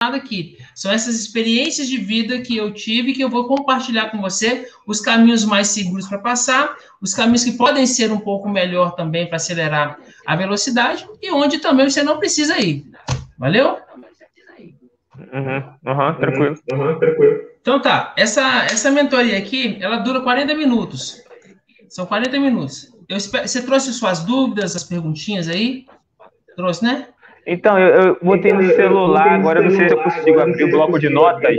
nada aqui. São essas experiências de vida que eu tive que eu vou compartilhar com você, os caminhos mais seguros para passar, os caminhos que podem ser um pouco melhor também para acelerar a velocidade e onde também você não precisa ir. Valeu? Uhum, uhum, tranquilo. Uhum, tranquilo. Então tá, essa, essa mentoria aqui, ela dura 40 minutos. São 40 minutos. Eu espero, você trouxe suas dúvidas, as perguntinhas aí? Trouxe, né? Então, eu, eu botei no celular, agora não sei se eu consigo abrir o bloco de notas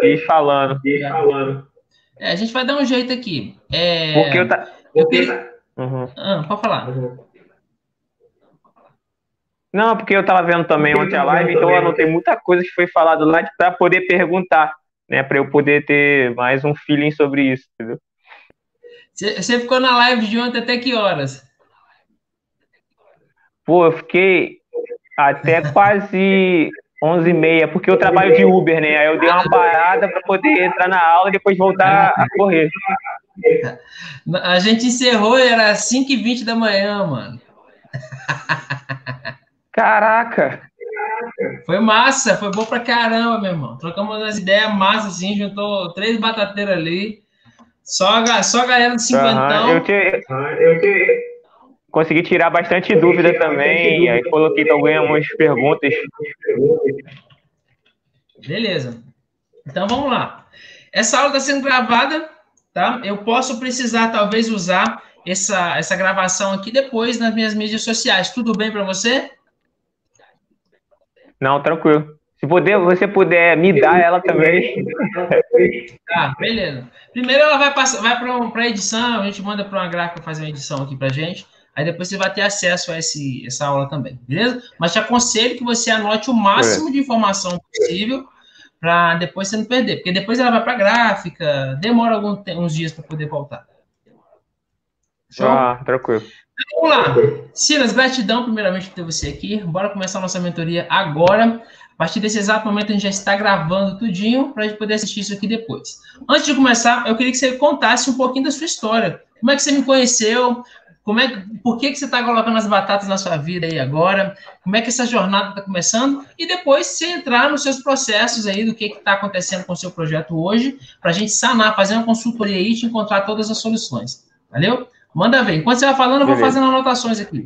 e ir falando. É, a gente vai dar um jeito aqui. É, Porque eu tá. Eu queria... Uhum. Ah, pode falar. Não, porque eu tava vendo também ontem a live, então eu anotei muita coisa que foi falado lá para poder perguntar, né? Para eu poder ter mais um feeling sobre isso, entendeu? Você ficou na live de ontem até que horas? Pô, eu fiquei até quase 11 e meia, porque eu trabalho de Uber, né? Aí eu dei uma parada para poder entrar na aula e depois voltar a correr. A gente encerrou, era 5 e 20 da manhã, mano. Caraca! Foi massa, foi bom pra caramba, meu irmão. Trocamos umas ideias massas, assim, juntou três batateiras ali. Só, só a galera do cinquentão. Uhum, eu, te, eu te, consegui tirar bastante dúvida também. Aí coloquei também algumas perguntas. Beleza. Então vamos lá. Essa aula está sendo gravada, tá? Eu posso precisar talvez usar essa, essa gravação aqui depois nas minhas mídias sociais. Tudo bem para você? Não, tranquilo. Se puder, você puder me dar ela também. Tá, beleza. Primeiro ela vai passar, vai para a edição, a gente manda para uma gráfica fazer uma edição aqui para gente. Aí depois você vai ter acesso a esse, essa aula também, beleza? Mas te aconselho que você anote o máximo é. de informação possível para depois você não perder, porque depois ela vai para gráfica, demora alguns dias para poder voltar. Show? Ah, tranquilo. Então, vamos lá. Silas, gratidão primeiramente por ter você aqui. Bora começar a nossa mentoria agora. A partir desse exato momento, a gente já está gravando tudinho para a gente poder assistir isso aqui depois. Antes de começar, eu queria que você contasse um pouquinho da sua história. Como é que você me conheceu? Como é, por que, que você está colocando as batatas na sua vida aí agora? Como é que essa jornada está começando? E depois você entrar nos seus processos aí do que está acontecendo com o seu projeto hoje, para a gente sanar, fazer uma consultoria aí e te encontrar todas as soluções. Valeu? Manda ver. Enquanto você vai falando, eu vou fazendo anotações aqui.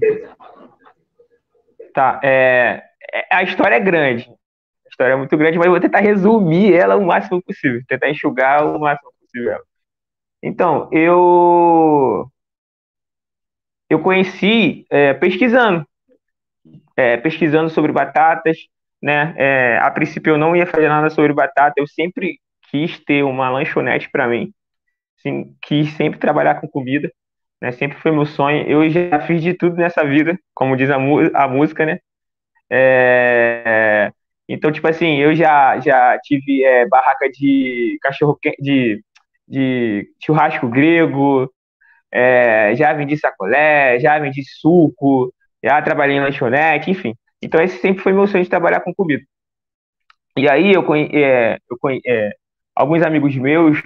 Tá. É, é, a história é grande. A história é muito grande, mas eu vou tentar resumir ela o máximo possível. Tentar enxugar o máximo possível. Então, eu eu conheci é, pesquisando, é, pesquisando sobre batatas, né? É, a princípio eu não ia fazer nada sobre batata, eu sempre quis ter uma lanchonete para mim, assim, quis sempre trabalhar com comida, né? Sempre foi meu sonho. Eu já fiz de tudo nessa vida, como diz a, a música, né? É, então, tipo assim, eu já, já tive é, barraca de cachorro de, de churrasco grego, é, já vendi sacolé, já vendi suco, já trabalhei em lanchonete, enfim. Então esse sempre foi meu sonho de trabalhar com comida. E aí eu conheci é, é, alguns amigos meus,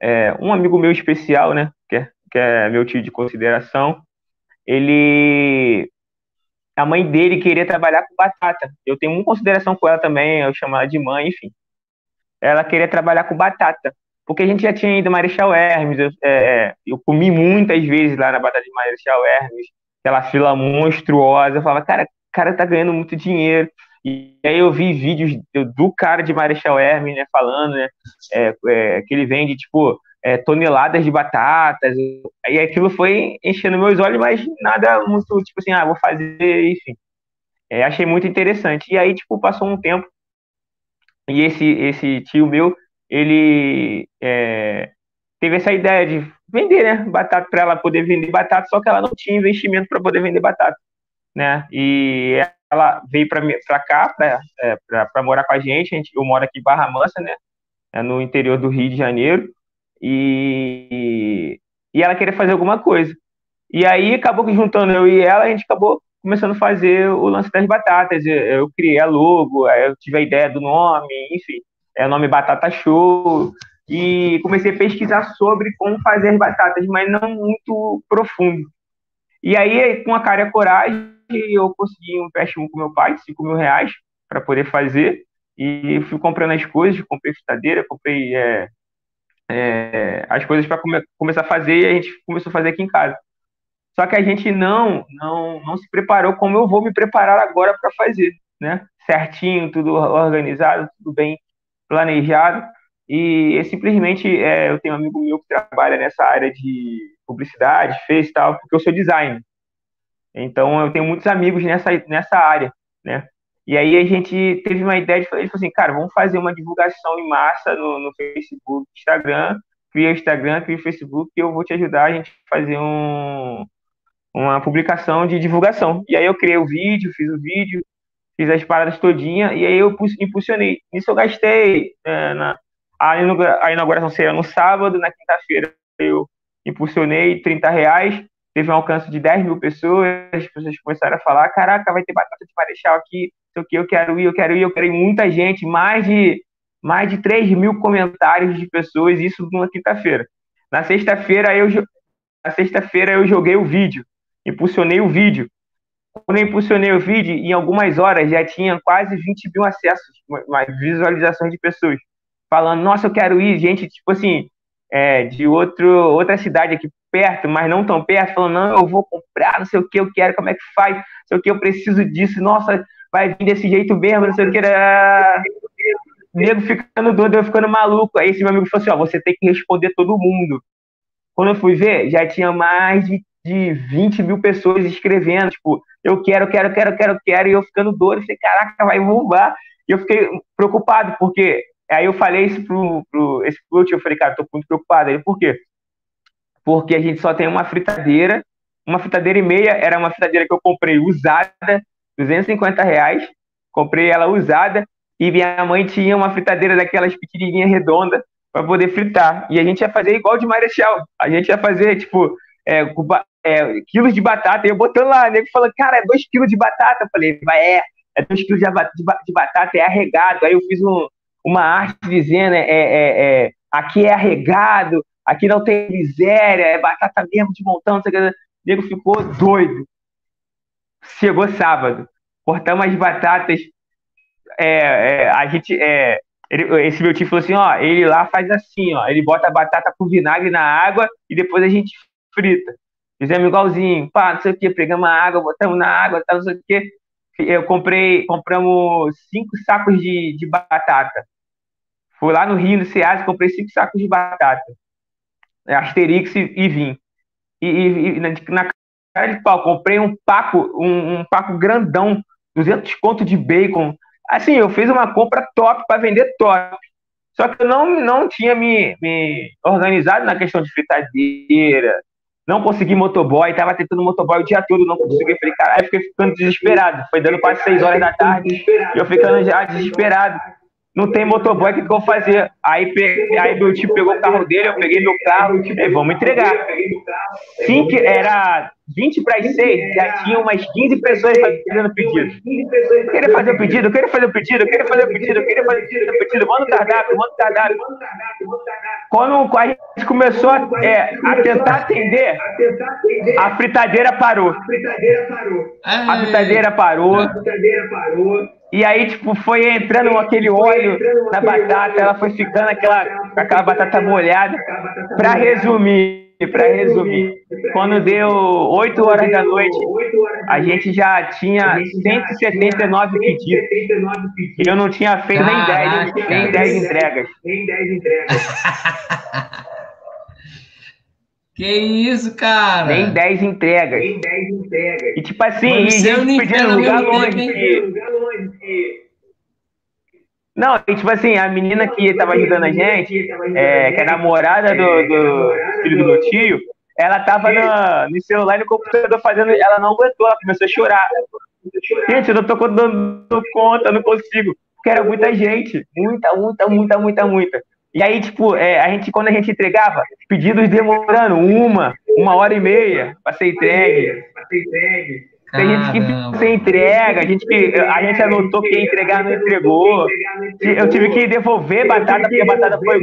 é, um amigo meu especial, né, que é, que é meu tio de consideração, ele a mãe dele queria trabalhar com batata. Eu tenho uma consideração com ela também, eu chamo ela de mãe, enfim. Ela queria trabalhar com batata porque a gente já tinha ido Marechal Hermes, eu, é, é, eu, comi muitas vezes lá na Batalha de Marechal Hermes, aquela fila monstruosa, eu falava, cara, o cara tá ganhando muito dinheiro, e aí eu vi vídeos do cara de Marechal Hermes, né, falando, né, é, é, que ele vende, tipo, é, toneladas de batatas, aí aquilo foi enchendo meus olhos, mas nada muito, tipo assim, ah, vou fazer, enfim. É, achei muito interessante. E aí, tipo, passou um tempo, e esse, esse tio meu, ele é, teve essa ideia de vender, né, batata para ela poder vender batata, só que ela não tinha investimento para poder vender batata, né? E ela veio para cá para é, morar com a gente. a gente. Eu moro aqui em Barra Mansa, né? É no interior do Rio de Janeiro. E, e ela queria fazer alguma coisa. E aí acabou que juntando eu e ela, a gente acabou começando a fazer o lance das batatas. Eu, eu criei a logo, eu tive a ideia do nome, enfim é o nome Batata Show, e comecei a pesquisar sobre como fazer as batatas, mas não muito profundo. E aí, com a cara e a coragem, eu consegui um empréstimo com meu pai, 5 mil reais, para poder fazer. e fui comprando as coisas, comprei fritadeira, comprei é, é, as coisas para come, começar a fazer e a gente começou a fazer aqui em casa. Só que a gente não, não, não se preparou como eu vou me preparar agora para fazer, né? Certinho, tudo organizado, tudo bem planejado. E simplesmente é, eu tenho um amigo meu que trabalha nessa área de publicidade, fez tal, porque eu sou designer. Então eu tenho muitos amigos nessa, nessa área, né? E aí a gente teve uma ideia de fazer, tipo assim, cara, vamos fazer uma divulgação em massa no, no Facebook, Instagram, cria o Instagram, cria o Facebook, e eu vou te ajudar a gente fazer um, uma publicação de divulgação. E aí eu criei o vídeo, fiz o vídeo, fiz as paradas todinha, e aí eu impulsionei. Nisso eu gastei, é, na, a inauguração seria no sábado, na quinta-feira eu impulsionei 30 reais, teve um alcance de 10 mil pessoas, as pessoas começaram a falar, caraca, vai ter batata de marechal aqui, sei o que, eu quero ir, eu quero ir, eu quero ir, muita gente, mais de, mais de 3 mil comentários de pessoas, isso numa quinta-feira. Na sexta-feira eu, na sexta-feira eu joguei o vídeo, impulsionei o vídeo. Quando eu impulsionei o vídeo, em algumas horas já tinha quase 20 mil acessos, visualizações de pessoas falando, nossa, eu quero ir, gente, tipo assim, é, de outro, outra cidade aqui perto, mas não tão perto, falando, não, eu vou comprar, não sei o que, eu quero, como é que faz, não sei o que, eu preciso disso, nossa, vai vir desse jeito mesmo, não sei o que, era... nego ficando doido, eu ficando maluco, aí esse meu amigo falou assim, ó, você tem que responder todo mundo. Quando eu fui ver, já tinha mais de, de 20 mil pessoas escrevendo, tipo, eu quero, quero, quero, quero, quero, e eu ficando doido, falei, caraca, vai bombar, e eu fiquei preocupado, porque Aí eu falei isso pro, pro esse coach, eu falei, cara, tô muito preocupado. Ele, por quê? Porque a gente só tem uma fritadeira, uma fritadeira e meia, era uma fritadeira que eu comprei usada, 250 reais, comprei ela usada, e minha mãe tinha uma fritadeira daquelas pequenininha redonda para poder fritar. E a gente ia fazer igual de Marechal. A gente ia fazer, tipo, é, é, quilos de batata, e eu botando lá, nego falando, cara, é dois quilos de batata. Eu falei, vai, é, é dois quilos de, batata, é arregado. Aí eu fiz um, uma arte dizendo é, é, é, aqui é arregado, aqui não tem miséria, é batata mesmo de montão, não sei o que. O nego ficou doido. Chegou sábado, cortamos as batatas, é, é, a gente, é, ele, esse meu tio falou assim, ó, ele lá faz assim, ó, ele bota a batata com vinagre na água e depois a gente frita. Fizemos igualzinho, pá, não sei o que, pegamos a água, botamos na água, tá, não sei o que, eu comprei, compramos cinco sacos de, de batata. Fui lá no Rio, no Ceasa, comprei cinco sacos de batata. É, Asterix e, e vim. E, e, e, na cara de pau, comprei um paco, um, um paco grandão, 200 conto de bacon. Assim, eu fiz uma compra top para vender top. Só que eu não, não tinha me, me organizado na questão de fritadeira, não consegui motoboy, tava tentando motoboy o dia todo, não consegui. Falei, caralho, fiquei ficando desesperado. Foi dando quase 6 horas da tarde, e eu ficando já desesperado. Não tem motoboy, o que, eu vou fazer? Aí, peguei, aí meu tio pegou o carro dele, eu peguei meu carro, e vamos entregar. Cinco, era 20 para as 6, já tinha umas 15 pessoas fazendo pedido. Eu queria fazer o pedido, eu queria fazer o pedido, eu queria fazer o pedido, eu queria fazer o pedido, manda o cardápio, manda o cardápio. Quando a gente começou a, é, a tentar atender, a fritadeira parou. A fritadeira parou. E aí, tipo, foi entrando aquele óleo na batata, ela foi ficando aquela, aquela batata molhada. Para resumir, para resumir, quando deu 8 horas da noite, a gente já tinha 179 pedidos. E eu não tinha feito nem 10, nem 10 entregas. Nem 10 entregas. Que isso, cara? Nem 10 entregas. Nem 10 entregas. E tipo assim, Mano, e gente pedindo lugar longe. Não, e, tipo assim, a menina que tava ajudando a gente, é, que é namorada do, do filho do meu tio, ela tava no, no celular e no computador fazendo. Ela não aguentou, ela começou a chorar. Gente, eu não tô dando conta, não consigo. Porque era muita gente. Muita, muita, muita, muita, muita. E aí, tipo, é, a gente, quando a gente entregava, pedidos demorando uma, uma hora e meia pra ser entregue. Pra ser entregue. Tem gente que você entrega, a gente, que, a gente anotou que ia entregar, não entregou. Eu tive que devolver batata, porque a batata foi.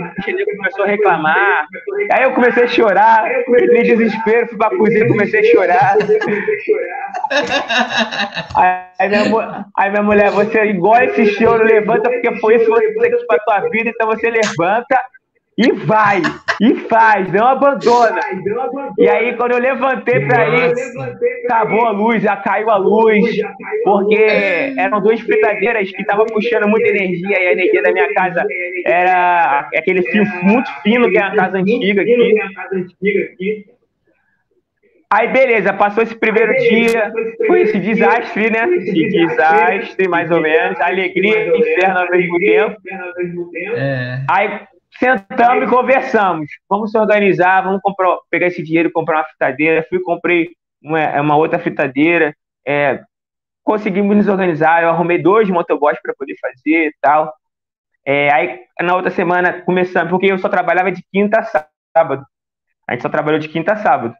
começou a reclamar. Aí eu comecei a chorar, entrei desespero, fui pra cozinha e comecei a chorar. Aí minha, aí minha mulher, você igual esse choro, levanta, porque foi isso que você quis pra tua vida, então você levanta e vai, e faz, não abandona. E aí, quando eu levantei para ir, acabou a luz, já caiu a luz, porque eram duas fritadeiras que estavam puxando muita energia, e a energia da minha casa era aquele fio muito fino, que é a casa antiga aqui. Aí, beleza, passou esse primeiro dia, foi esse desastre, né? Esse desastre, mais ou menos, alegria e inferno ao mesmo tempo. É. Aí Sentamos e conversamos. Vamos se organizar, vamos comprar, pegar esse dinheiro e comprar uma fritadeira. Fui comprei uma, uma outra fritadeira. É, conseguimos nos organizar. Eu arrumei dois motoboys para poder fazer e tal. É, aí na outra semana começamos, porque eu só trabalhava de quinta a sábado. A gente só trabalhou de quinta a sábado.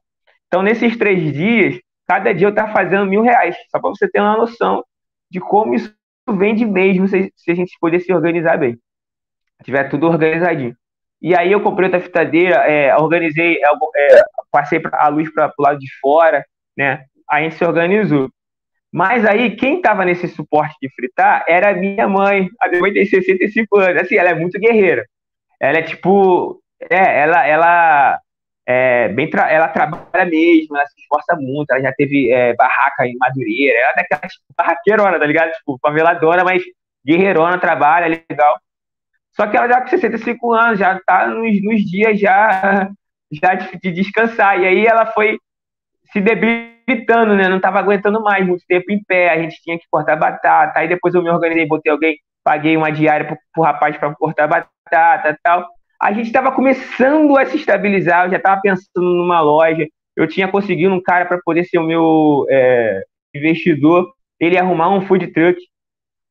Então, nesses três dias, cada dia eu estava fazendo mil reais. Só para você ter uma noção de como isso vende mesmo se, se a gente poder se organizar bem tiver tudo organizadinho. E aí eu comprei outra fitadeira, é, organizei, é, é passei a luz para o lado de fora, né? Aí a se organizou. Mas aí, quem estava nesse suporte de fritar era minha mãe. A minha mãe tem 65 anos. Assim, ela é muito guerreira. Ela é tipo. É, ela, ela, é, bem tra ela trabalha mesmo, ela se esforça muito. Ela já teve é, barraca em Madureira. Ela é daquela tipo, barraqueirona, tá ligado? Tipo, faveladora, mas guerreirona, trabalha, legal. Só que ela já com 65 anos, já está nos, nos, dias já, já de, de, descansar. E aí ela foi se debilitando, né? Não estava aguentando mais muito tempo em pé. A gente tinha que cortar batata. Aí depois eu me organizei, botei alguém, paguei uma diária pro, pro rapaz para cortar batata e tal. A gente estava começando a se estabilizar. Eu já estava pensando numa loja. Eu tinha conseguido um cara para poder ser o meu é, investidor. Ele arrumar um food truck.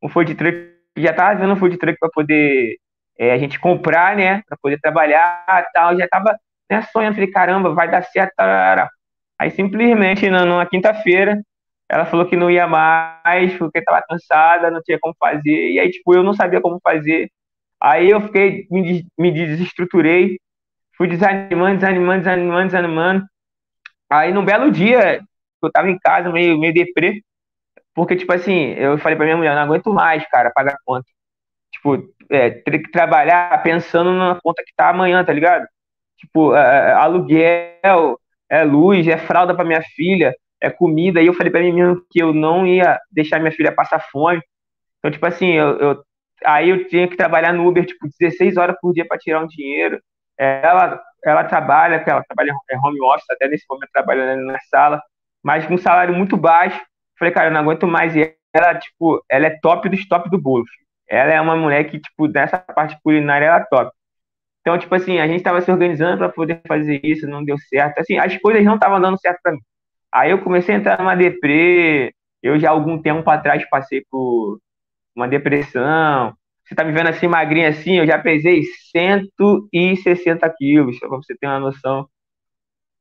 Um food truck. Já estava vendo um food truck para poder é, a gente comprar, né, para poder trabalhar tal. Já tava né, sonhando, falei, caramba, vai dar certo. Tarara. Aí simplesmente, na, numa quinta-feira, ela falou que não ia mais, porque estava cansada, não tinha como fazer. E aí, tipo, eu não sabia como fazer. Aí eu fiquei, me, me desestruturei, fui desanimando, desanimando, desanimando, desanimando. Aí, num belo dia, eu tava em casa, meio, meio deprê, porque, tipo assim, eu falei pra minha mulher, não aguento mais, cara, pagar conta. Tipo, é, ter que trabalhar pensando na conta que tá amanhã, tá ligado? Tipo, é, é aluguel, é luz, é fralda para minha filha, é comida. E eu falei para mim mesmo que eu não ia deixar minha filha passar fome. Então, tipo assim, eu, eu aí eu tinha que trabalhar no Uber, tipo, 16 horas por dia para tirar um dinheiro. Ela, ela trabalha, ela trabalha em home office, até nesse momento trabalhando na sala, mas com um salário muito baixo. Falei, cara, eu não aguento mais. E ela, tipo, ela é top dos top do bolo. Filho ela é uma mulher que, tipo, nessa parte culinária, ela é top. Então, tipo assim, a gente tava se organizando para poder fazer isso, não deu certo. Assim, as coisas não estavam dando certo para mim. Aí eu comecei a entrar numa deprê, eu já algum tempo atrás passei por uma depressão. Você tá me vendo assim, magrinha assim, eu já pesei 160 quilos, só pra você ter uma noção.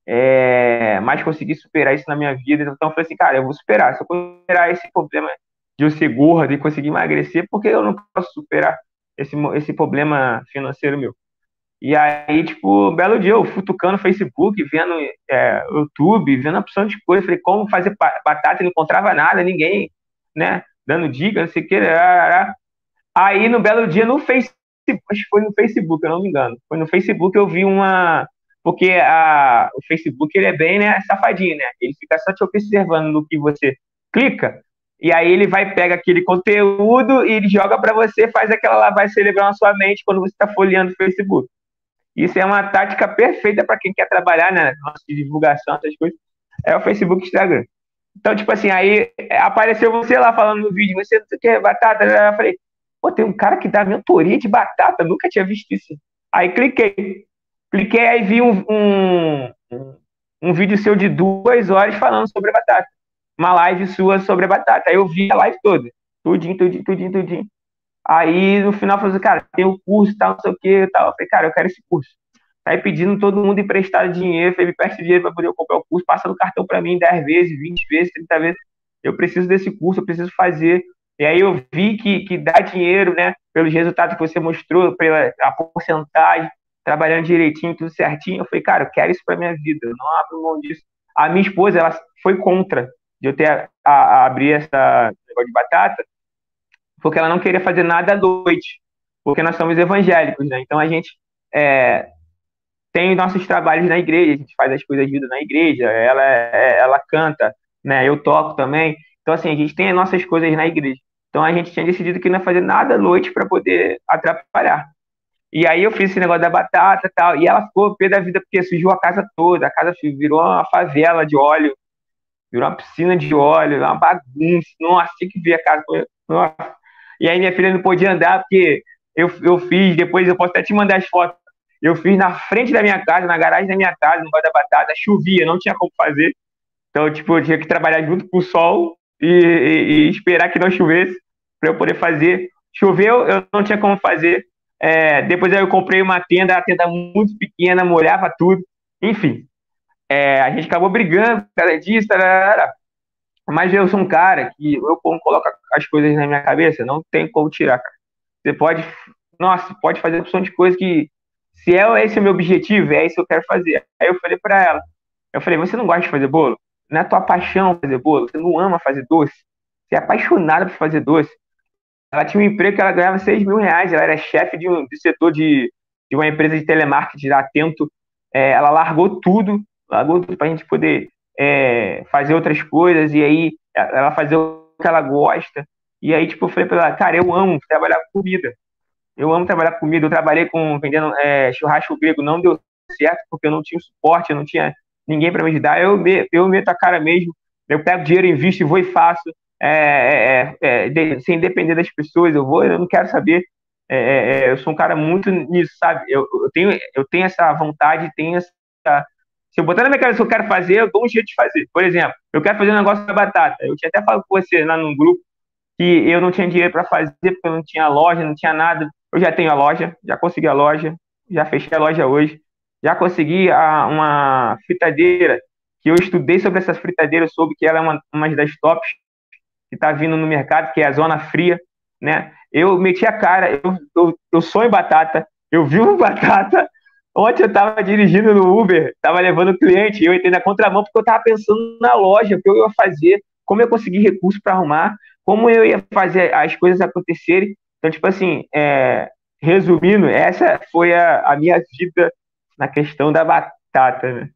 É, mas consegui superar isso na minha vida. Então eu falei assim, cara, eu vou superar. Se eu superar esse problema de eu ser gordo e conseguir emagrecer, porque eu não posso superar esse, esse problema financeiro meu. E aí, tipo, belo dia, eu futucando Facebook, vendo é, YouTube, vendo a opção de coisa, falei, como fazer batata, não encontrava nada, ninguém, né, dando dica, não sei o que. Aí, no belo dia, no Facebook, foi no Facebook, eu não me engano, foi no Facebook eu vi uma, porque a, o Facebook, ele é bem, né, safadinho, né, ele fica só te observando no que você clica, e aí ele vai pega aquele conteúdo e ele joga para você, faz aquela lavagem cerebral na sua mente quando você está folheando o Facebook. Isso é uma tática perfeita para quem quer trabalhar, né? Nossa divulgação, essas coisas. É o Facebook e Instagram. Então, tipo assim, aí apareceu você lá falando no vídeo, você não quer batata? Eu falei, pô, tem um cara que dá mentoria de batata, nunca tinha visto isso. Aí cliquei. Cliquei, aí vi um, um, um vídeo seu de duas horas falando sobre batata uma live sua sobre a batata. Aí eu vi a live toda, tudinho, tudinho, tudinho, tudinho. Aí no final falou assim, cara, tem o um curso, tal, não sei o que, tal. Eu falei, cara, eu quero esse curso. Aí pedindo todo mundo emprestar dinheiro, falei, me preste dinheiro para poder comprar o curso, passando cartão para mim 10 vezes, 20 vezes, 30 vezes. eu preciso desse curso, eu preciso fazer. E aí eu vi que, que dá dinheiro, né? Pelos resultados que você mostrou, pela a porcentagem, trabalhando direitinho, tudo certinho. Eu falei, cara, eu quero isso para minha vida, eu não abro mão disso. A minha esposa, ela foi contra de eu ter a, a abrir essa negócio de batata, porque ela não queria fazer nada à noite, porque nós somos evangélicos, né? Então a gente é, tem nossos trabalhos na igreja, a gente faz as coisas de vida na igreja, ela, é, ela canta, né? Eu toco também. Então, assim, a gente tem as nossas coisas na igreja. Então, a gente tinha decidido que não ia fazer nada à noite para poder atrapalhar. E aí eu fiz esse negócio da batata e tal, e ela ficou pé da vida porque sujou a casa toda, a casa virou uma favela de óleo, virou uma piscina de óleo, uma bagunça, nossa, tinha que ver a casa, nossa. E aí minha filha não podia andar porque eu, eu fiz, depois eu posso até te mandar as fotos, eu fiz na frente da minha casa, na garagem da minha casa, no da batata, chovia, não tinha como fazer. Então, tipo, eu tinha que trabalhar junto com o sol e, e, e esperar que não chovesse para eu poder fazer. Choveu, eu não tinha como fazer. É, depois eu comprei uma tenda, a tenda muito pequena, molhava tudo. Enfim, é, a gente acabou brigando por causa disso. Tararara. Mas eu sou um cara que eu como coloco as coisas na minha cabeça, não tem como tirar, cara. Você pode, nossa, pode fazer opção de coisa que se é esse o meu objetivo, é isso que eu quero fazer. Aí eu falei para ela, eu falei, você não gosta de fazer bolo? Não é tua paixão fazer bolo? Você não ama fazer doce? Você é apaixonada por fazer doce? Ela tinha um emprego que ela ganhava 6 mil reais, ela era chefe de um de setor de, de uma empresa de telemarketing atento. É, ela largou tudo, tudo para a gente poder é, fazer outras coisas, e aí ela fazer o que ela gosta. E aí, tipo, eu falei pra ela, cara, eu amo trabalhar com comida. Eu amo trabalhar com comida. Eu trabalhei com vendendo é, churrasco grego, não deu certo porque eu não tinha suporte, eu não tinha ninguém para me ajudar. Eu, eu meto a cara mesmo, eu pego dinheiro, invisto e vou e faço, é, é, é de, sem depender das pessoas. Eu vou, eu não quero saber. É, é, eu sou um cara muito nisso, sabe? Eu, eu, tenho, eu tenho essa vontade, tenho essa. Se eu botar na minha cabeça o que eu quero fazer, eu dou um jeito de fazer. Por exemplo, eu quero fazer um negócio da batata. Eu tinha até falado com você lá no grupo que eu não tinha dinheiro para fazer, porque eu não tinha loja, não tinha nada. Eu já tenho a loja, já consegui a loja, já fechei a loja hoje, já consegui a, uma fritadeira, que eu estudei sobre essa fritadeira, soube que ela é uma, uma das tops que está vindo no mercado, que é a Zona Fria, né? Eu meti a cara, eu, eu, eu sonho batata, eu vivo batata. Ontem eu estava dirigindo no Uber, estava levando o cliente, eu entrei na contramão porque eu estava pensando na loja, o que eu ia fazer, como eu consegui recurso para arrumar, como eu ia fazer as coisas acontecerem. Então, tipo assim, é, resumindo, essa foi a, a, minha vida na questão da batata. Né?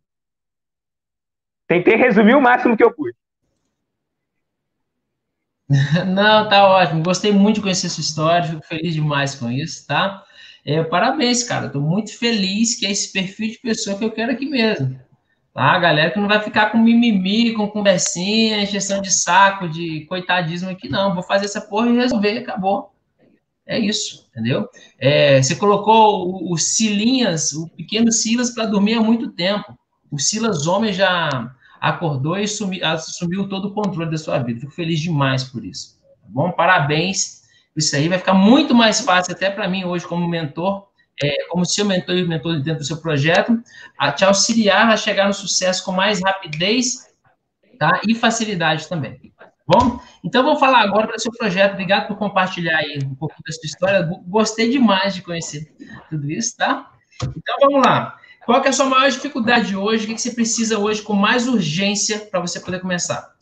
Tentei resumir o máximo que eu pude. Não, tá ótimo. Gostei muito de conhecer sua história, fico feliz demais com isso, tá? É, parabéns, cara. Estou muito feliz que é esse perfil de pessoa que eu quero aqui mesmo. Tá? Galera que não vai ficar com mimimi, com conversinha, injeção de saco, de coitadismo aqui, não. Vou fazer essa porra e resolver, acabou. É isso, entendeu? É, você colocou o, o Silinhas, o pequeno Silas, para dormir há muito tempo. O Silas homem já acordou e sumi, assumiu todo o controle da sua vida. Fico feliz demais por isso. Tá bom? Parabéns. Isso aí vai ficar muito mais fácil até para mim hoje como mentor, é, como seu mentor e mentor dentro do seu projeto, a te auxiliar a chegar no sucesso com mais rapidez tá? e facilidade também. Bom, então vamos falar agora para o seu projeto. Obrigado por compartilhar aí um pouco da sua história. Gostei demais de conhecer tudo isso, tá? Então vamos lá. Qual é a sua maior dificuldade hoje? O que você precisa hoje com mais urgência para você poder começar?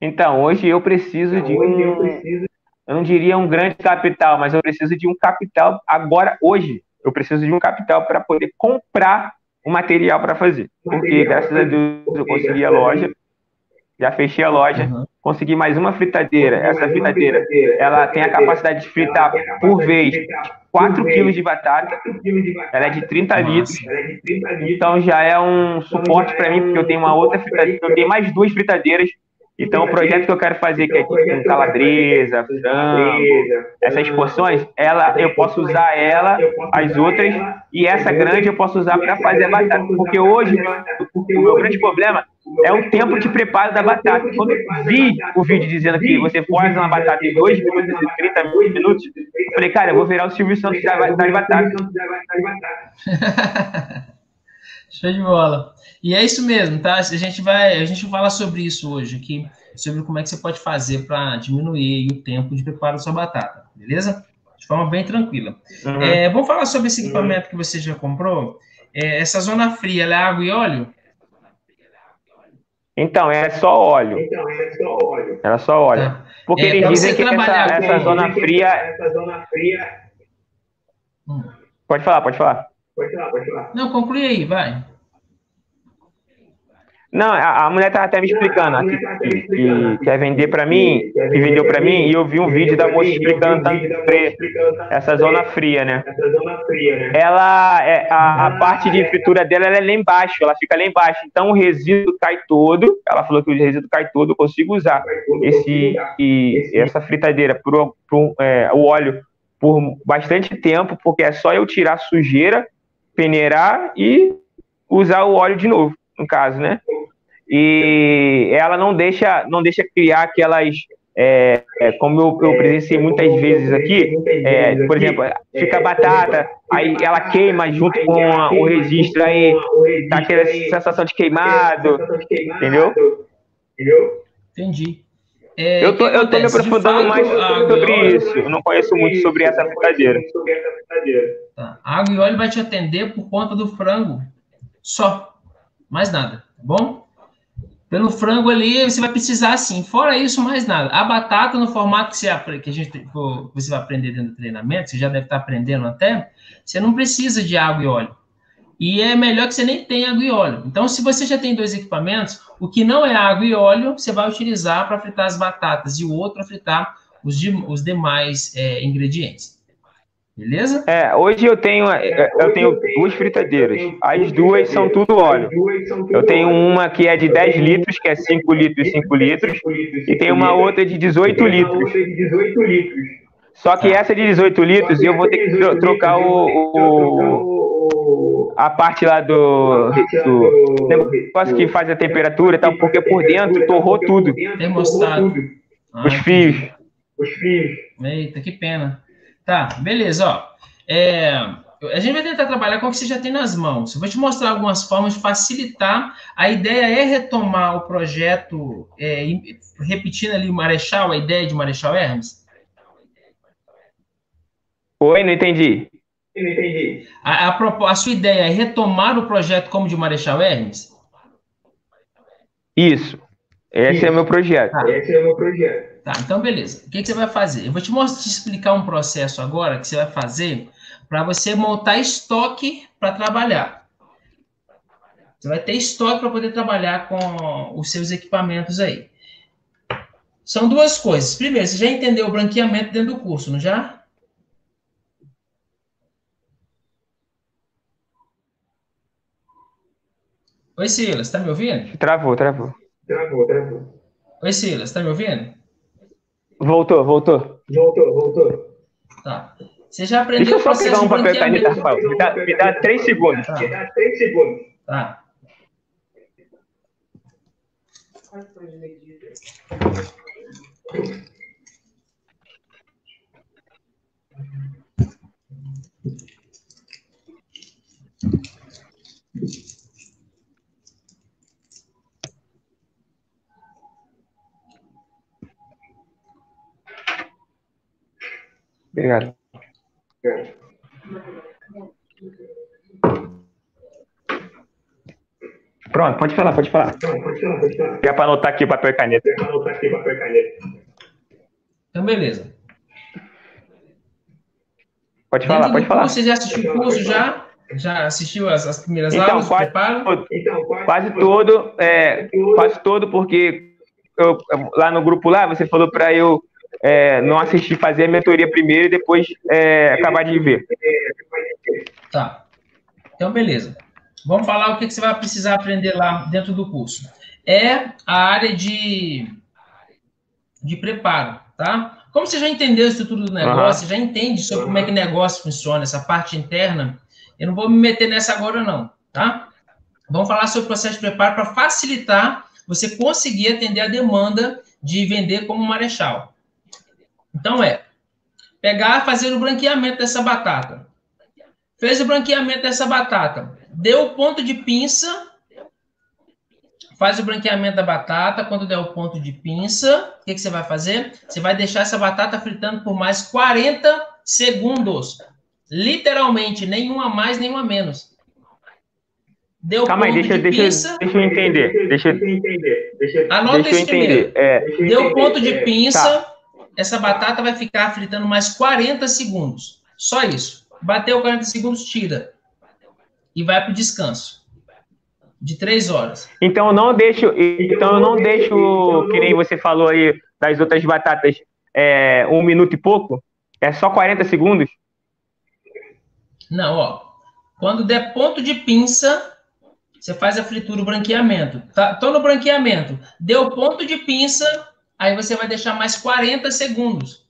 Então, hoje eu preciso de um, eu, preciso... eu não diria um grande capital, mas eu preciso de um capital agora, hoje. Eu preciso de um capital para poder comprar o material para fazer. Porque, graças a Deus, eu consegui a loja. Já fechei a loja, uhum. consegui mais uma fritadeira. Essa fritadeira, ela tem a capacidade de fritar por vez 4 quilos de batata, ela é de 30 litros, então já é um suporte para mim, porque eu tenho uma outra fritadeira, eu tenho mais duas fritadeiras então, o projeto que eu quero fazer, que é tipo com calabresa, frango, essas porções, ela, eu posso usar ela, as outras, e essa grande eu posso usar para fazer a batata. Porque hoje, o meu grande problema é o tempo de preparo da batata. Quando eu vi o vídeo dizendo que você faz uma batata em 2 minutos e 30 minutos, eu falei, cara, eu vou virar o Silvio Santos da batata. Show de bola. E é isso mesmo, tá? A gente vai, a gente fala sobre isso hoje aqui, sobre como é que você pode fazer para diminuir o tempo de preparo da sua batata, beleza? De forma bem tranquila. Uhum. É, vamos falar sobre esse equipamento uhum. que você já comprou. É, essa zona fria, ela é água e óleo? Então, é só óleo. Então, é só óleo. Era só óleo. Tá. Porque é, eles dizem que essa, essa, zona fria... essa zona fria. Hum. Pode falar, pode falar. Pode falar, pode falar. Não, conclui aí, vai. Não, a, a mulher estava até me explicando aqui, que, que, quer vender para mim, que vendeu para mim, e eu vi um vídeo da moça explicando também essa zona fria, né? Ela, é, a, a parte de fritura dela é lá embaixo, ela fica lá embaixo, então o resíduo cai todo, ela falou que o resíduo cai todo, eu consigo usar esse, e, essa fritadeira, por, por é, o óleo, por bastante tempo, porque é só eu tirar a sujeira, peneirar e usar o óleo de novo, no caso, né? e ela não deixa, não deixa criar aquelas, é, é, como eu, eu, presenciei muitas vezes aqui, é, por exemplo, fica batata, aí ela queima junto com a, o registro, aí tá aquela sensação de queimado, entendeu? Entendi. É, eu tô, eu tô me aprofundando mais sobre isso. Eu não conheço muito sobre essa brincadeira. Tá. Água e óleo vai te atender por conta do frango. Só. Mais nada, tá bom? Pelo frango ali, você vai precisar assim. Fora isso, mais nada. A batata, no formato que você, que a gente, você vai aprender dentro do treinamento, você já deve estar aprendendo até, você não precisa de água e óleo. E é melhor que você nem tenha água e óleo. Então, se você já tem dois equipamentos, o que não é água e óleo, você vai utilizar para fritar as batatas e o outro para fritar os, de, os demais é, ingredientes. Beleza? É, hoje eu tenho, é, eu tenho duas fritadeiras. As duas são tudo óleo. Eu tenho uma que é de 10 litros, que é 5 litros e 5 litros, e tem uma outra de 18 litros. Só que essa de 18 litros eu vou ter que trocar o, o a parte lá do, do negócio que faz a temperatura e tal, porque por dentro torrou tudo. Termostato. Os fios. Os fios. Eita, que pena. Tá, beleza, ó. É, a gente vai tentar trabalhar com o que você já tem nas mãos. Eu vou te mostrar algumas formas de facilitar. A ideia é retomar o projeto, é, repetindo ali o Marechal, a ideia de Marechal Hermes. Oi, não entendi. não entendi. A, a, a, sua ideia é retomar o projeto como de Marechal Hermes? Isso. Esse é o meu projeto. Ah. Esse é o meu projeto. Tá, então beleza. O que, que você vai fazer? Eu vou te mostrar, te explicar um processo agora que você vai fazer para você montar estoque para trabalhar. Você vai ter estoque para poder trabalhar com os seus equipamentos aí. São duas coisas. Primeiro, você já entendeu o branqueamento dentro do curso, não já? Oi, Silas, está me ouvindo? Travou, travou. Travou, travou. Oi, Silas, está me ouvindo? Voltou, voltou. Voltou, voltou. Tá. Você já aprendeu Deixa eu só pegar um papel e caneta, Rafael. Me dá, me dá três segundos. Tá. Me dá três segundos. Tá. Obrigado. Pronto, pode falar, pode falar. pode falar, pode falar. Para anotar aqui o papel e caneta. Para anotar aqui o papel e caneta. Então, beleza. Pode falar, pode falar. Você já assistiu o curso já? Já assistiu as, as primeiras então, aulas? Quase, todo, então, quase, quase todo, é, quase todo, porque eu, lá no grupo lá, você falou para eu é, não assistir, fazer a mentoria primeiro e depois é, acabar de ver. Tá. Então, beleza. Vamos falar o que, que você vai precisar aprender lá dentro do curso. É a área de, de preparo, tá? Como você já entendeu a estrutura do negócio, uhum. já entende sobre como é que o negócio funciona, essa parte interna, eu não vou me meter nessa agora, não, tá? Vamos falar sobre o processo de preparo para facilitar você conseguir atender a demanda de vender como marechal. Então é pegar, fazer o branqueamento dessa batata. Fez o branqueamento dessa batata. Deu o ponto de pinça, faz o branqueamento da batata. Quando der o ponto de pinça, o que, que você vai fazer? Você vai deixar essa batata fritando por mais 40 segundos. Literalmente, nenhuma mais, nenhuma menos. Deu Calma aí, deixa, de deixa, pinça. Deixa eu entender. Deixa, eu entender. Deixa, Anota deixa isso primeiro. É, Deu ponto de pinça, tá. Essa batata vai ficar fritando mais 40 segundos. Só isso. Bateu 40 segundos, tira. E vai para o descanso. De três horas. Então eu não deixo. Então eu não deixo, que nem você falou aí, das outras batatas, é, um minuto e pouco. É só 40 segundos? Não, ó. Quando der ponto de pinça, você faz a fritura, o branqueamento. Tá, tô no branqueamento. Deu ponto de pinça, aí você vai deixar mais 40 segundos.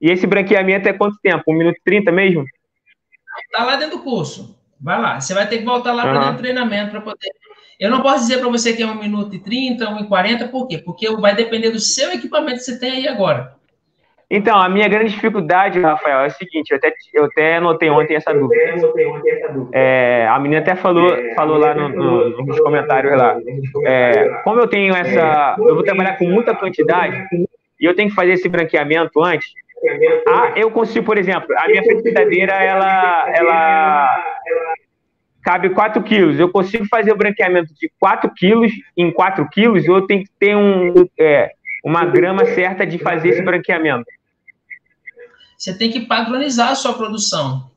E esse branqueamento é quanto tempo? Um minuto e 30 mesmo? Tá lá dentro do curso. Vai lá. Você vai ter que voltar lá uhum. para dentro do treinamento para poder. Eu não posso dizer para você que é 1 minuto e 30, 1 e 40, por quê? Porque vai depender do seu equipamento que você tem aí agora. Então, a minha grande dificuldade, Rafael, é o seguinte, eu até, eu até anotei ontem essa dúvida. É, a menina até falou, falou lá no, no, nos comentários lá. É, como eu tenho essa. Eu vou trabalhar com muita quantidade e eu tenho que fazer esse branqueamento antes. Ah, eu consigo, por exemplo, a minha fritadeira, ela, ela cabe 4 quilos. Eu consigo fazer o branqueamento de 4 quilos em 4 quilos ou eu tenho que ter um, é, uma grama certa de fazer esse branqueamento? você tem que padronizar a sua produção.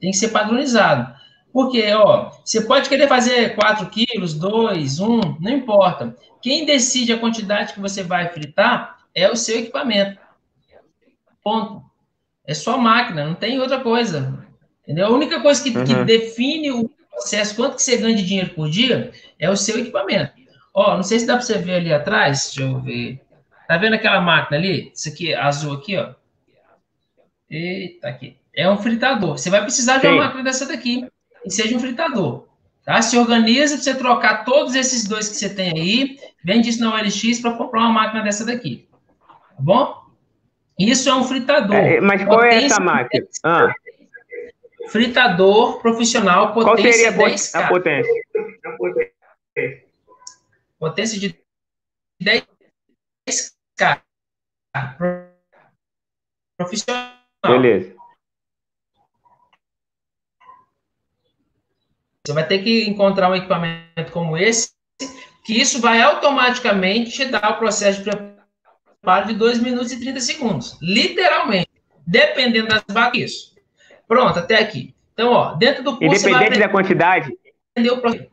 Tem que ser padronizado. Porque, ó, você pode querer fazer 4 quilos, 2, 1, não importa. Quem decide a quantidade que você vai fritar é o seu equipamento. Ponto. É sua máquina, não tem outra coisa. Entendeu? A única coisa que, uhum. que define o processo, quanto que você ganha de dinheiro por dia, é o seu equipamento. Ó, não sei se dá para você ver ali atrás, deixa eu ver. Tá vendo aquela máquina ali? Isso aqui, azul aqui, ó. Eita, aqui. É um fritador. Você vai precisar de uma máquina dessa daqui. E seja um fritador. Tá? Se organiza para você trocar todos esses dois que você tem aí. Vende isso na OLX para comprar uma máquina dessa daqui. Tá bom? Isso é um fritador. É, mas qual potência é essa máquina? Ah. Fritador profissional potência Qual seria a, a potência? Potência de 10K. Profissional. Beleza. Você vai ter que encontrar um equipamento como esse, que isso vai automaticamente te dar o processo de preparo de 2 minutos e 30 segundos. Literalmente. Dependendo das bases. Pronto, até aqui. Então, ó, dentro do curso. Independente da quantidade.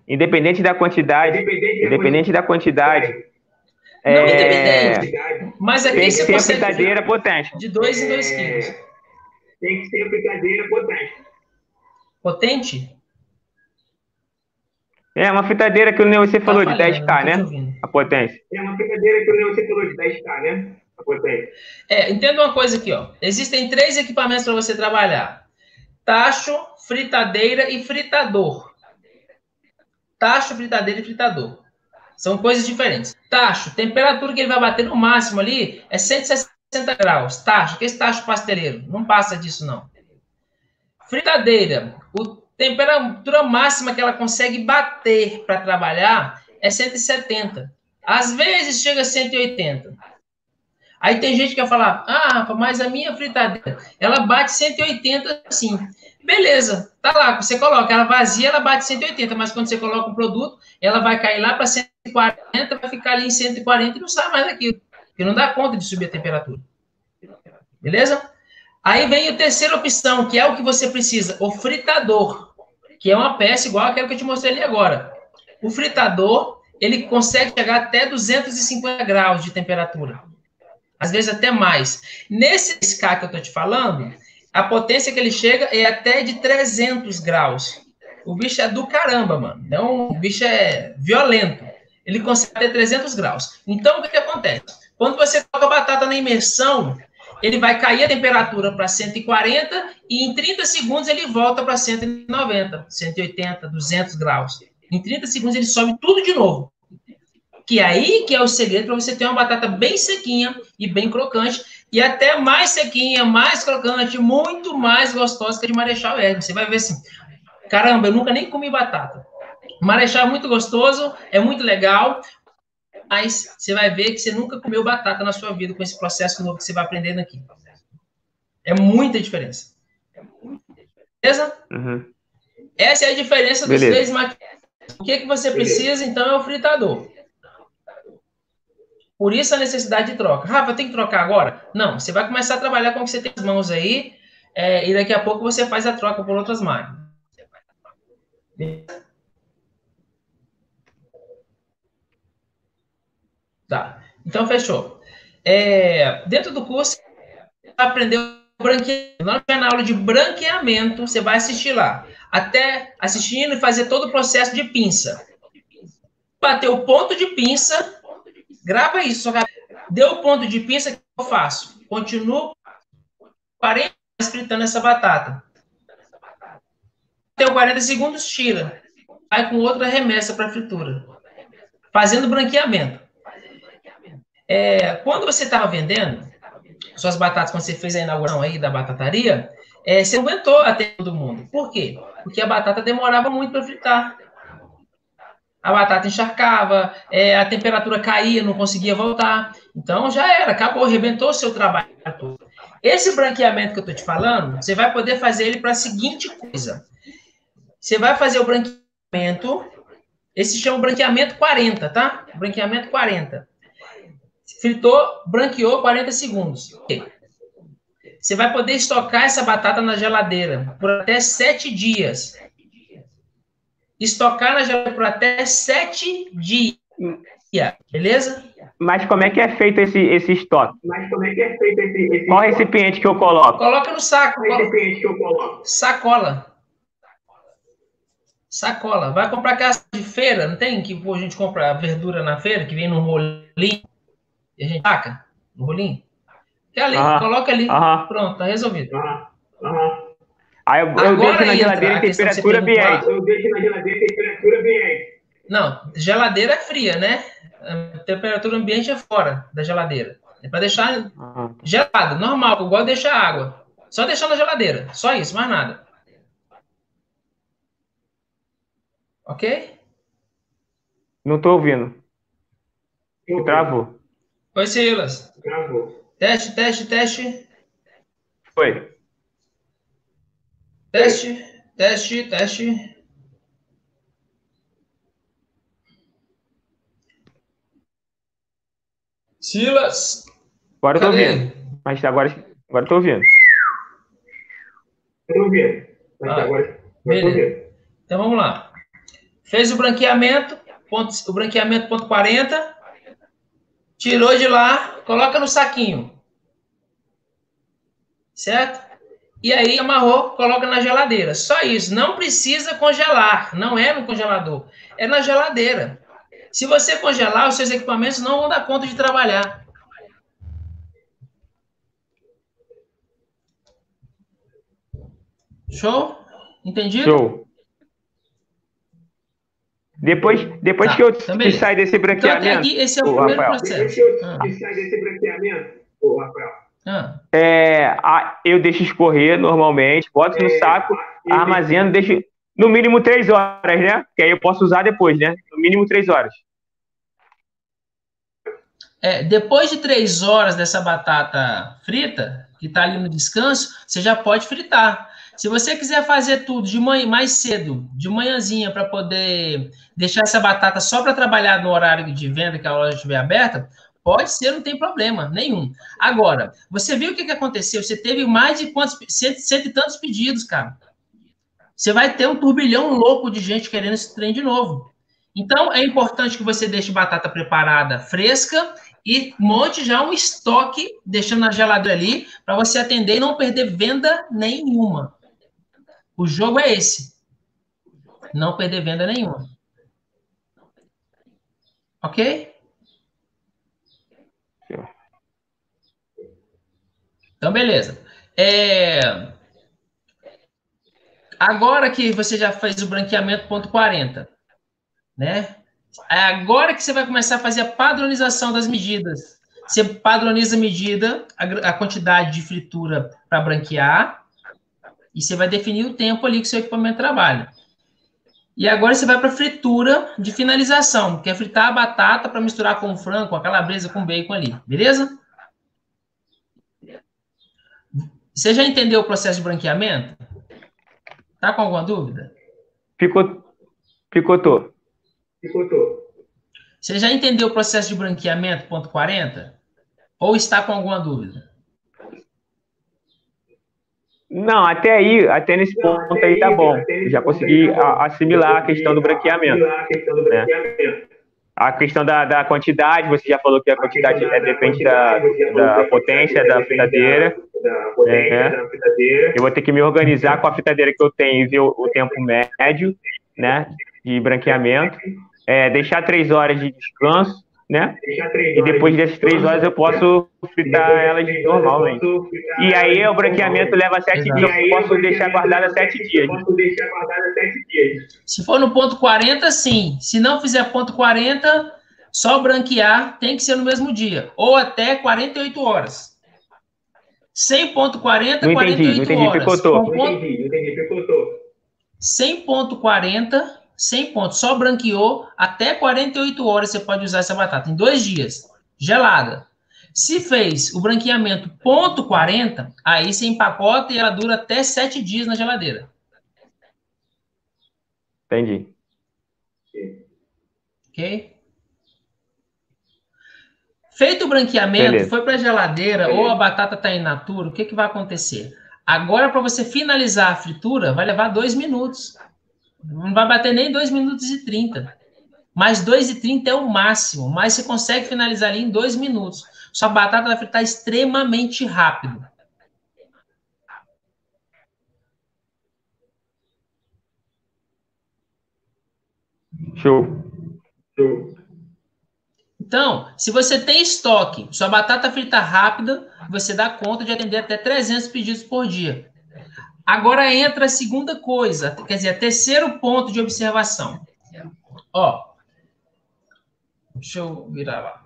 Independente da quantidade. Independente da quantidade. Não é... independente. Mas aqui tem que você consegue. potente. De 2 em 2 quilos tem que ser fritadeira potente. Potente? É, uma fritadeira que o você tá falou tá de 10K, né? A potência. É uma fritadeira que o você falou de 10K, né? A potência. É, entenda uma coisa aqui, ó. Existem três equipamentos para você trabalhar: tacho, fritadeira e fritador. Tacho, fritadeira e fritador. São coisas diferentes. Tacho, temperatura que ele vai bater no máximo ali é 160 60 graus. Tacho, que esse tacho pasteleiro? Não passa disso, não. Fritadeira, a temperatura máxima que ela consegue bater para trabalhar é 170. Às vezes chega a 180. Aí tem gente que vai falar, ah, mas a minha fritadeira, ela bate 180 sim. Beleza, tá lá, você coloca ela vazia, ela bate 180, mas quando você coloca um produto, ela vai cair lá para 140, vai ficar ali em 140 e não sai mais daquilo porque não dá conta de subir a temperatura. Beleza? Aí vem a terceira opção, que é o que você precisa, o fritador, que é uma peça igual àquela que eu te mostrei ali agora. O fritador, ele consegue chegar até 250 graus de temperatura. Às vezes até mais. Nesse SK que eu estou te falando, a potência que ele chega é até de 300 graus. O bicho é do caramba, mano. Então, o bicho é violento. Ele consegue até 300 graus. Então, o que, que acontece? Quando você coloca a batata na imersão, ele vai cair a temperatura para 140 e em 30 segundos ele volta para 190, 180, 200 graus. Em 30 segundos ele sobe tudo de novo. Que é aí que é o segredo para você ter uma batata bem sequinha e bem crocante e até mais sequinha, mais crocante, muito mais gostosa que a de Marechal Hermes. Você vai ver assim, caramba, eu nunca nem comi batata. Marechal é muito gostoso, é muito legal, mas você vai ver que você nunca comeu batata na sua vida com esse processo novo que você vai aprendendo aqui. É muita diferença. Beleza? Uhum. Essa é a diferença dos três maquinários. O que, que você precisa, então, é o fritador. Por isso a necessidade de troca. Rafa, tem que trocar agora? Não, você vai começar a trabalhar com o que você tem nas mãos aí, é, e daqui a pouco você faz a troca por outras máquinas. Tá, então fechou. É, dentro do curso, você vai aprender branqueamento. Na aula de branqueamento, você vai assistir lá. Até assistindo e fazer todo o processo de pinça. Bater o ponto de pinça, Grava isso. Deu o ponto de pinça, que eu faço? Continuo 40 fritando essa batata. Deu 40 segundos, tira. Vai com outra remessa para fritura. Fazendo branqueamento. É, quando você estava vendendo suas batatas, quando você fez a inauguração aí da batataria, é, você aguentou até todo mundo. Por quê? Porque a batata demorava muito para fritar a batata encharcava, é, a temperatura caía, não conseguia voltar. Então já era, acabou, arrebentou o seu trabalho. Esse branqueamento que eu estou te falando, você vai poder fazer ele para a seguinte coisa. Você vai fazer o branqueamento, esse chama branqueamento 40, tá? Branqueamento 40. Fritou, branqueou 40 segundos. Você vai poder estocar essa batata na geladeira por até 7 dias estocar na geladeira por até sete dias. Beleza? Mas como é que é feito esse, esse estoque? Mas como é que é feito esse, esse Qual recipiente que eu coloco? Coloca no saco. Qual recipiente que eu coloco? Sacola. Sacola. Vai comprar casa de feira, não tem? Que a gente compra verdura na feira, que vem no rolinho e a gente taca no rolinho? É ali, coloca ali. Pronto, tá resolvido. Aham. Aham. Aí eu, eu deixo na geladeira em temperatura ambiente. Eu deixo na geladeira em temperatura ambiente. Não, geladeira é fria, né? A temperatura ambiente é fora da geladeira. É para deixar ah. gelado, normal, igual deixar água. Só deixar na geladeira. Só isso, mais nada. Ok? Não tô ouvindo. Travou. Oi, Silas. Travou. Teste, teste, teste. Oi. Teste, teste, teste. Silas. Agora eu tô ouvindo. Mas agora, agora eu tô ouvindo. Tô ouvindo. Mas ah, agora, agora tô ouvindo. Então vamos lá. Fez o branqueamento, ponto, o branqueamento ponto 40. Tirou de lá, coloca no saquinho. Certo? e aí amarrou, coloca na geladeira. Só isso, não precisa congelar, não é no congelador, é na geladeira. Se você congelar, os seus equipamentos não vão dar conta de trabalhar. Show? Entendido? Show. Depois, depois tá, que eu então que sair desse branqueamento. Então, aqui, esse é o primeiro Rafael. processo. Depois que eu ah. sair desse branqueamento, Rafael. Ah. É, eu deixo escorrer normalmente, boto no é, saco, armazeno, deixo no mínimo três horas, né? Que aí eu posso usar depois, né? No mínimo três horas. É, depois de três horas dessa batata frita, que está ali no descanso, você já pode fritar. Se você quiser fazer tudo de manhã, mais cedo, de manhãzinha, para poder deixar essa batata só para trabalhar no horário de venda que a loja estiver aberta, Pode ser, não tem problema nenhum. Agora, você viu o que, que aconteceu? Você teve mais de quantos, cento, cento e tantos pedidos, cara. Você vai ter um turbilhão louco de gente querendo esse trem de novo. Então, é importante que você deixe batata preparada fresca e monte já um estoque, deixando na geladeira ali, para você atender e não perder venda nenhuma. O jogo é esse. Não perder venda nenhuma. Ok? Então, beleza. É... Agora que você já fez o branqueamento ponto 40, né? É agora que você vai começar a fazer a padronização das medidas. Você padroniza a medida, a, a quantidade de fritura para branquear, e você vai definir o tempo ali que seu equipamento trabalha. E agora você vai para fritura de finalização, que é fritar a batata para misturar com o frango, com a calabresa, com bacon ali, beleza? Você já entendeu o processo de branqueamento? Tá com alguma dúvida? Picot... Picotou. Picotou. Você já entendeu o processo de branqueamento, ponto 40? Ou está com alguma dúvida? Não, até aí, até nesse ponto aí tá bom. Já consegui assimilar a questão do branqueamento. Né? A questão da, da quantidade, você já falou que a quantidade é, depende da, da potência da fritadeira. Né? Eu vou ter que me organizar com a fritadeira que eu tenho e ver o, o tempo médio né, de branqueamento. É, deixar três horas de descanso né? E depois dessas três horas eu posso fritar elas normalmente. E aí o branqueamento leva sete dias, eu posso deixar guardada sete dias. Se for no ponto 40, sim. Se não fizer ponto 40, só branquear tem que ser no mesmo dia, ou até 48 horas. Sem ponto 40, não entendi, 48 não entendi, horas. Picotou. Ponto... Entendi, entendi, picotou. Sem ponto 40, 100 pontos. Só branqueou, até 48 horas você pode usar essa batata, em dois dias, gelada. Se fez o branqueamento ponto 40, aí você empacota e ela dura até 7 dias na geladeira. Entendi. Ok? Feito o branqueamento, Beleza. foi para a geladeira Beleza. ou a batata está in natura, o que, que vai acontecer? Agora, para você finalizar a fritura, vai levar dois minutos. Não vai bater nem 2 minutos e 30. Mas 2 e 30 é o máximo. Mas você consegue finalizar ali em 2 minutos. Sua batata vai fritar extremamente rápido. Show. Show. Então, se você tem estoque, sua batata frita rápida, você dá conta de atender até 300 pedidos por dia. Agora entra a segunda coisa, quer dizer, terceiro ponto de observação. Ó, deixa eu virar lá.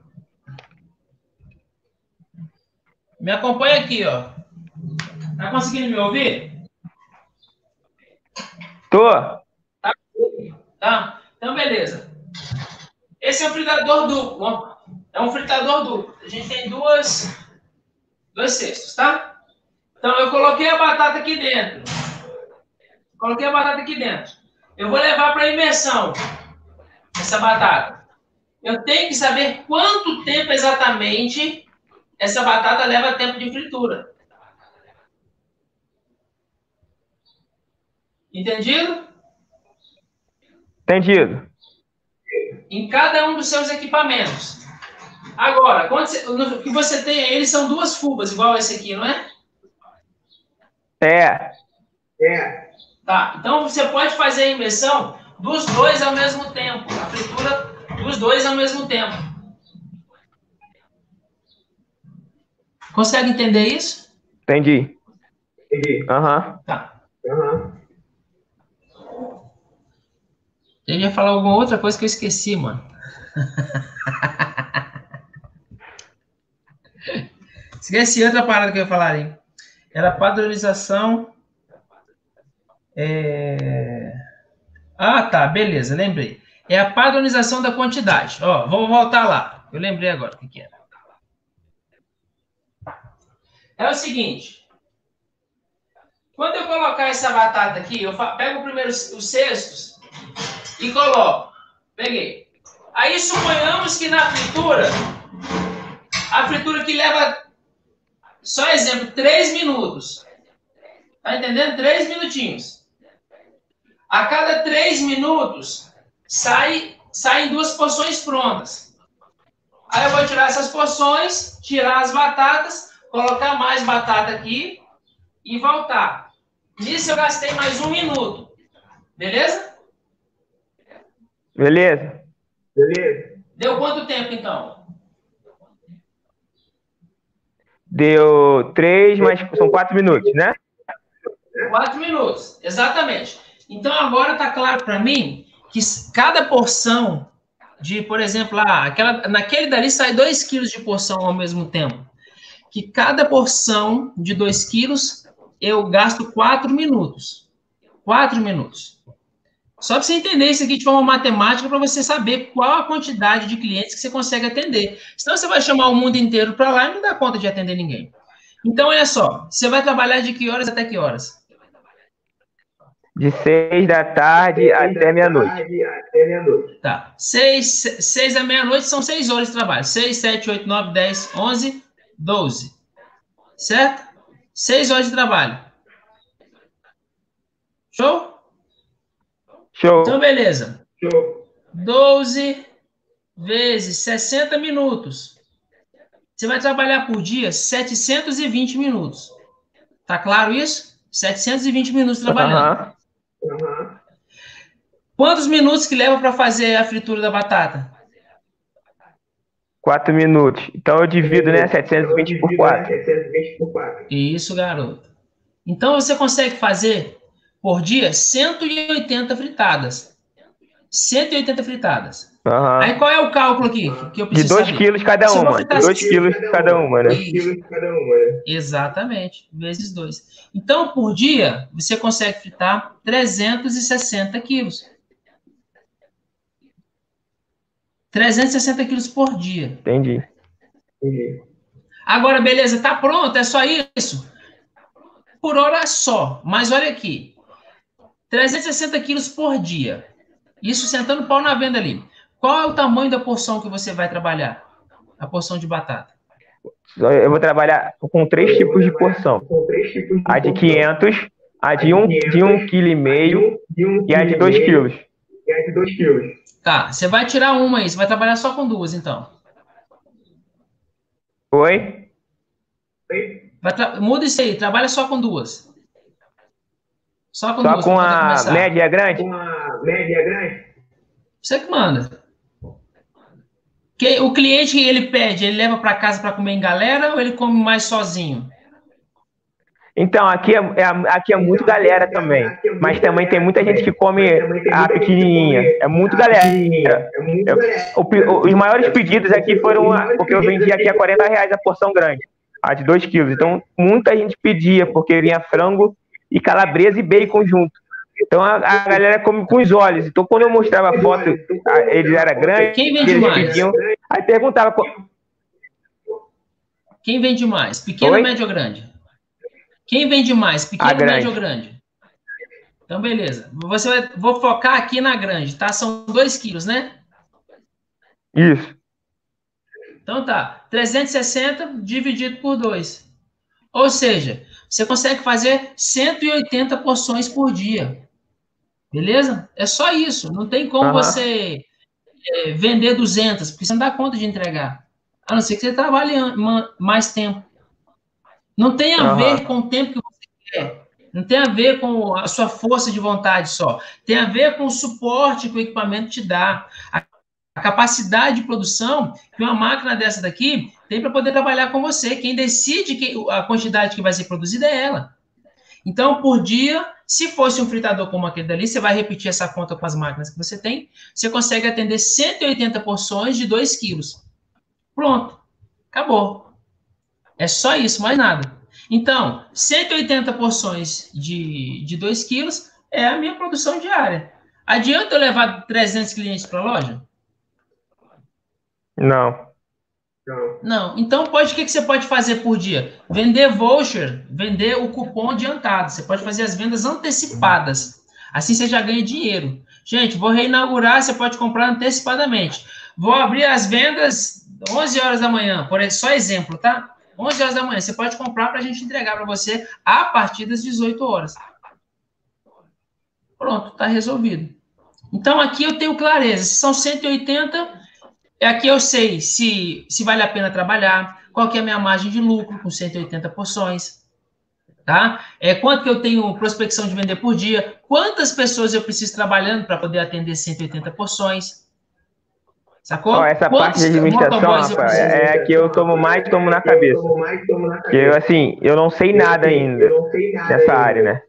Me acompanha aqui, ó. Tá conseguindo me ouvir? Tô. Tá? tá? Então, beleza. Esse é um fritador duplo. É um fritador duplo. A gente tem duas, dois cestos, tá? Então, eu coloquei a batata aqui dentro. Coloquei a batata aqui dentro. Eu vou levar para imersão essa batata. Eu tenho que saber quanto tempo exatamente essa batata leva tempo de fritura. Entendido? Entendido. Em cada um dos seus equipamentos. Agora, o que você tem aí, eles são duas fubas, igual esse aqui, não é? É. É. Tá, então você pode fazer a imersão dos dois ao mesmo tempo. A fritura dos dois ao mesmo tempo. Consegue entender isso? Entendi. Entendi. Aham. Uhum. Tá. Aham. Uhum. Eu ia falar alguma outra coisa que eu esqueci, mano. esqueci outra parada que eu ia falar aí. Era padronização. É... Ah, tá, beleza, lembrei. É a padronização da quantidade. Ó, vou voltar lá. Eu lembrei agora o que, que era. É o seguinte. Quando eu colocar essa batata aqui, eu pego primeiro os cestos e coloco. Peguei. Aí suponhamos que na fritura, a fritura que leva só exemplo, três minutos. Tá entendendo? Três minutinhos. A cada três minutos, sai, saem duas porções prontas. Aí eu vou tirar essas porções, tirar as batatas, colocar mais batata aqui e voltar. Nisso eu gastei mais um minuto. Beleza? Beleza. Beleza. Deu quanto tempo, então? Deu três, mas são quatro minutos, né? Quatro minutos, exatamente. Então agora está claro para mim que cada porção de, por exemplo, lá, aquela, naquele dali sai dois quilos de porção ao mesmo tempo. Que cada porção de dois quilos eu gasto quatro minutos. Quatro minutos. Só para você entender isso aqui de forma matemática, para você saber qual a quantidade de clientes que você consegue atender. Senão você vai chamar o mundo inteiro para lá e não dá conta de atender ninguém. Então, olha só, você vai trabalhar de que horas até que horas? De seis da tarde até meia-noite. Tá. Seis, seis da meia-noite são seis horas de trabalho. Seis, sete, oito, nove, dez, onze, doze. Certo? Seis horas de trabalho. Show? Show. Então, beleza. Show. 12 vezes 60 minutos. Você vai trabalhar por dia 720 minutos. Tá claro isso? 720 minutos trabalhando. Uhum. Quantos minutos que leva para fazer a fritura da batata? 4 minutos. Então eu divido, né? 720 por 4. Isso, garoto. Então você consegue fazer por dia 180 fritadas. 180 fritadas. Uhum. Aí qual é o cálculo aqui que eu preciso De 2 quilos cada uma. De 2 quilos cada uma, né? Exatamente. Vezes 2. Então, por dia, você consegue fritar 360 quilos. 360 quilos por dia. Entendi. Agora, beleza, tá pronto, é só isso? Por hora só. Mas olha aqui. 360 quilos por dia. Isso sentando pau na venda ali. Qual é o tamanho da porção que você vai trabalhar? A porção de batata. Eu vou trabalhar com três tipos de porção. A de 500, a de 1,5 de um kg e meio e a de 2 quilos. E a de 2 quilos. Tá, você vai tirar uma aí, você vai trabalhar só com duas, então. Oi? Muda isso aí, trabalha só com duas. Só com, Só duas, com a média grande? Com a média grande? Você que manda. Que, o cliente que ele pede, ele leva para casa para comer em galera ou ele come mais sozinho? Então, aqui é, é, aqui é muito galera também. Mas também tem muita gente que come a pequenininha. É muito galera. É, o, os maiores pedidos aqui foram, porque eu vendi aqui a 40 reais a porção grande, a de 2 quilos. Então, muita gente pedia, porque vinha frango e calabresa e bacon junto. Então a, a galera come com os olhos. Então quando eu mostrava a foto, a, eles eram grandes, Quem vende eles mais? Pediam, aí perguntava. Quem vende mais? Pequeno, Oi? médio ou grande? Quem vende mais? Pequeno, médio ou grande? Então, beleza. Você vai, vou focar aqui na grande, tá? São 2 quilos, né? Isso. Então tá. 360 dividido por 2. Ou seja, você consegue fazer 180 porções por dia. Beleza? É só isso. Não tem como uhum. você é, vender 200, porque você não dá conta de entregar. A não ser que você trabalhe mais tempo. Não tem a uhum. ver com o tempo que você quer. Não tem a ver com a sua força de vontade só. Tem a ver com o suporte que o equipamento te dá. A a capacidade de produção que uma máquina dessa daqui tem para poder trabalhar com você. Quem decide que, a quantidade que vai ser produzida é ela. Então, por dia, se fosse um fritador como aquele dali, você vai repetir essa conta com as máquinas que você tem, você consegue atender 180 porções de 2 quilos. Pronto. Acabou. É só isso, mais nada. Então, 180 porções de, de 2 quilos é a minha produção diária. Adianta eu levar 300 clientes para a loja? Não. Não. Então, pode o que, que você pode fazer por dia? Vender voucher, vender o cupom adiantado. Você pode fazer as vendas antecipadas. Assim você já ganha dinheiro. Gente, vou reinaugurar, você pode comprar antecipadamente. Vou abrir as vendas 11 horas da manhã, por só exemplo, tá? 11 horas da manhã, você pode comprar para a gente entregar para você a partir das 18 horas. Pronto, está resolvido. Então, aqui eu tenho clareza. São 180, é aqui eu sei se, se vale a pena trabalhar, qual que é a minha margem de lucro com 180 porções, tá? É, quanto que eu tenho prospecção de vender por dia, quantas pessoas eu preciso trabalhando para poder atender 180 porções, sacou? Essa Quantos parte de administração, rapaz, é a que eu tomo mais tomo na cabeça. Porque eu, assim, eu não sei nada ainda nessa área, né?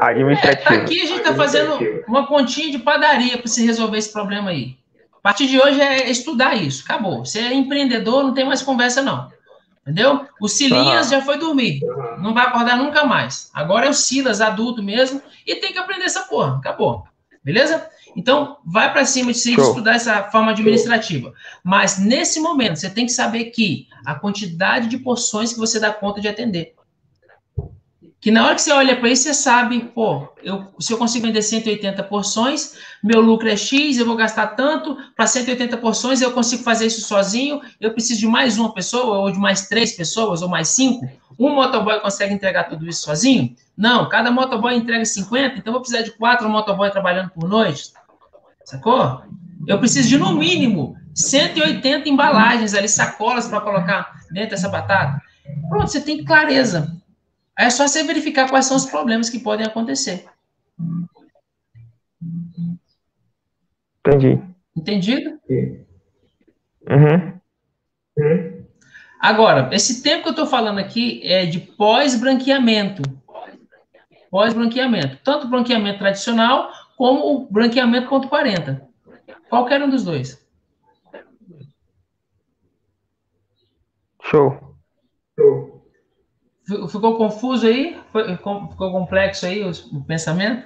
Administrativa. Aqui a gente está fazendo uma continha de padaria para se resolver esse problema aí. A partir de hoje é estudar isso. Acabou. Você é empreendedor, não tem mais conversa, não. Entendeu? O Silinhas já foi dormir. Não vai acordar nunca mais. Agora é o Silas, adulto mesmo, e tem que aprender essa porra. Acabou. Beleza? Então, vai para cima de se estudar essa forma administrativa. Mas, nesse momento, você tem que saber que a quantidade de porções que você dá conta de atender. Que na hora que você olha para isso, você sabe, pô, eu, se eu consigo vender 180 porções, meu lucro é X, eu vou gastar tanto, para 180 porções eu consigo fazer isso sozinho, eu preciso de mais uma pessoa, ou de mais três pessoas, ou mais cinco. Um motoboy consegue entregar tudo isso sozinho? Não, cada motoboy entrega 50, então eu vou precisar de quatro motoboy trabalhando por noite. Sacou? Eu preciso de, no mínimo, 180 embalagens ali, sacolas para colocar dentro dessa batata. Pronto, você tem clareza. Aí é só você verificar quais são os problemas que podem acontecer. Entendi. Entendido? Uhum. Agora, esse tempo que eu estou falando aqui é de pós-branqueamento. Pós-branqueamento. Tanto o branqueamento tradicional como o branqueamento ponto 40. Qualquer um dos dois. Show. Show. Ficou confuso aí? Ficou complexo aí o pensamento?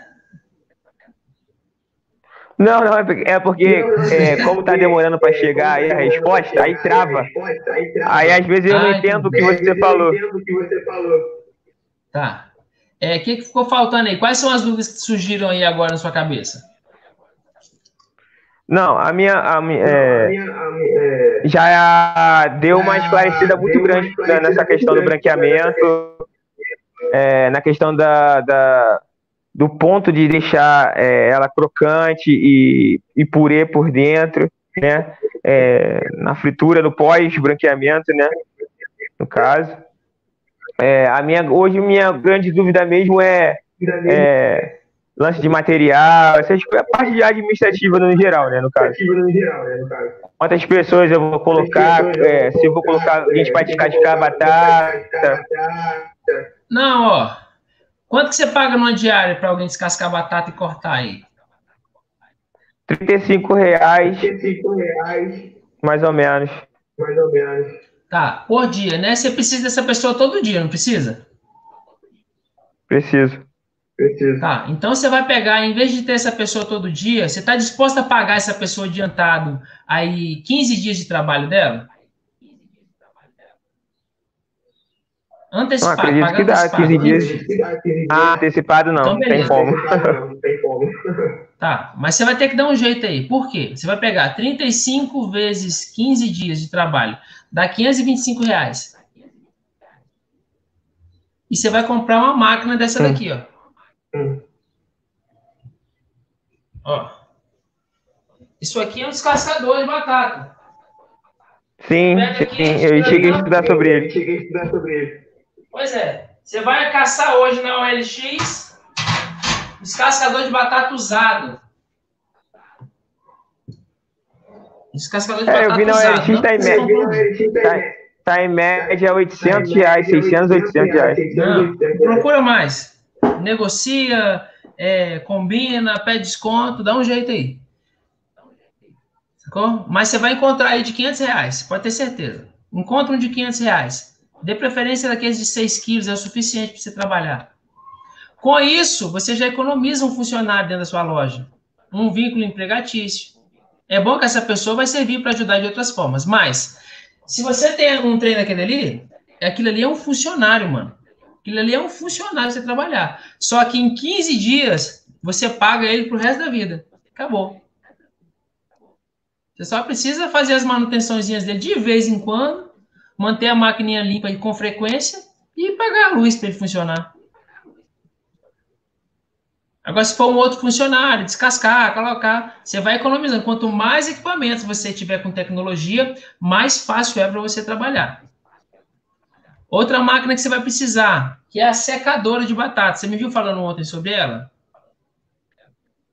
Não, não, é porque, é, é como tá demorando para chegar aí a resposta, aí trava. Aí às vezes eu não entendo o que você falou. Tá. É, o que ficou faltando aí? Quais são as dúvidas que surgiram aí agora na sua cabeça? Não, a minha, a minha, é, já deu uma esclarecida muito grande nessa questão do branqueamento, é, na questão da, da, do ponto de deixar é, ela crocante e, e purê por dentro, né? É, na fritura, no pós-branqueamento, né? No caso. É, a minha, hoje, minha grande dúvida mesmo é, é lance de material, essa a parte administrativa no geral, né, no caso. Quantas pessoas eu vou colocar, é, se eu vou colocar a gente vai descascar a batata. Não, ó. Quanto que você paga numa diária para alguém descascar a batata e cortar aí? 35 reais. 35 reais. Mais ou menos. Mais ou menos. Tá, por dia, né? Você precisa dessa pessoa todo dia, não precisa? Preciso. Tá, então você vai pegar, em vez de ter essa pessoa todo dia, você está disposto a pagar essa pessoa adiantado aí 15 dias de trabalho dela? Antecipado. Não, acredito que dá 15 dias. Ah, antecipado não, então, tem como. Não tem como. Tá, mas você vai ter que dar um jeito aí. Por quê? Você vai pegar 35 vezes 15 dias de trabalho, dá 525 reais. E você vai comprar uma máquina dessa hum. daqui, ó. Ó. Isso aqui é um descascador de batata. Sim, sim, eu cheguei a estudar sobre ele. Cheguei a estudar sobre ele. Pois é. Você vai caçar hoje na OLX descascador de batata usado. Descascador de é, batata usado. Eu vi na OLX, tá em média. Tá, tá, em média 800 reais, 600, 800 reais. Não, procura mais negocia, é, combina, pede desconto, dá um jeito aí. Sacou? Mas você vai encontrar aí de 500 reais, pode ter certeza. Encontra um de 500 reais. Dê preferência daqueles de 6 quilos, é o suficiente para você trabalhar. Com isso, você já economiza um funcionário dentro da sua loja. Um vínculo empregatício. É bom que essa pessoa vai servir para ajudar de outras formas. Mas, se você tem um treino daquele ali, aquilo ali é um funcionário, mano. Aquilo ali é um funcionário você trabalhar. Só que em 15 dias, você paga ele pro resto da vida. Acabou. Você só precisa fazer as manutenções dele de vez em quando, manter a máquina limpa com frequência e pagar a luz para ele funcionar. Agora, se for um outro funcionário, descascar, colocar, você vai economizando. Quanto mais equipamentos você tiver com tecnologia, mais fácil é para você trabalhar. Outra máquina que você vai precisar, que é a secadora de batata. Você me viu falando ontem sobre ela?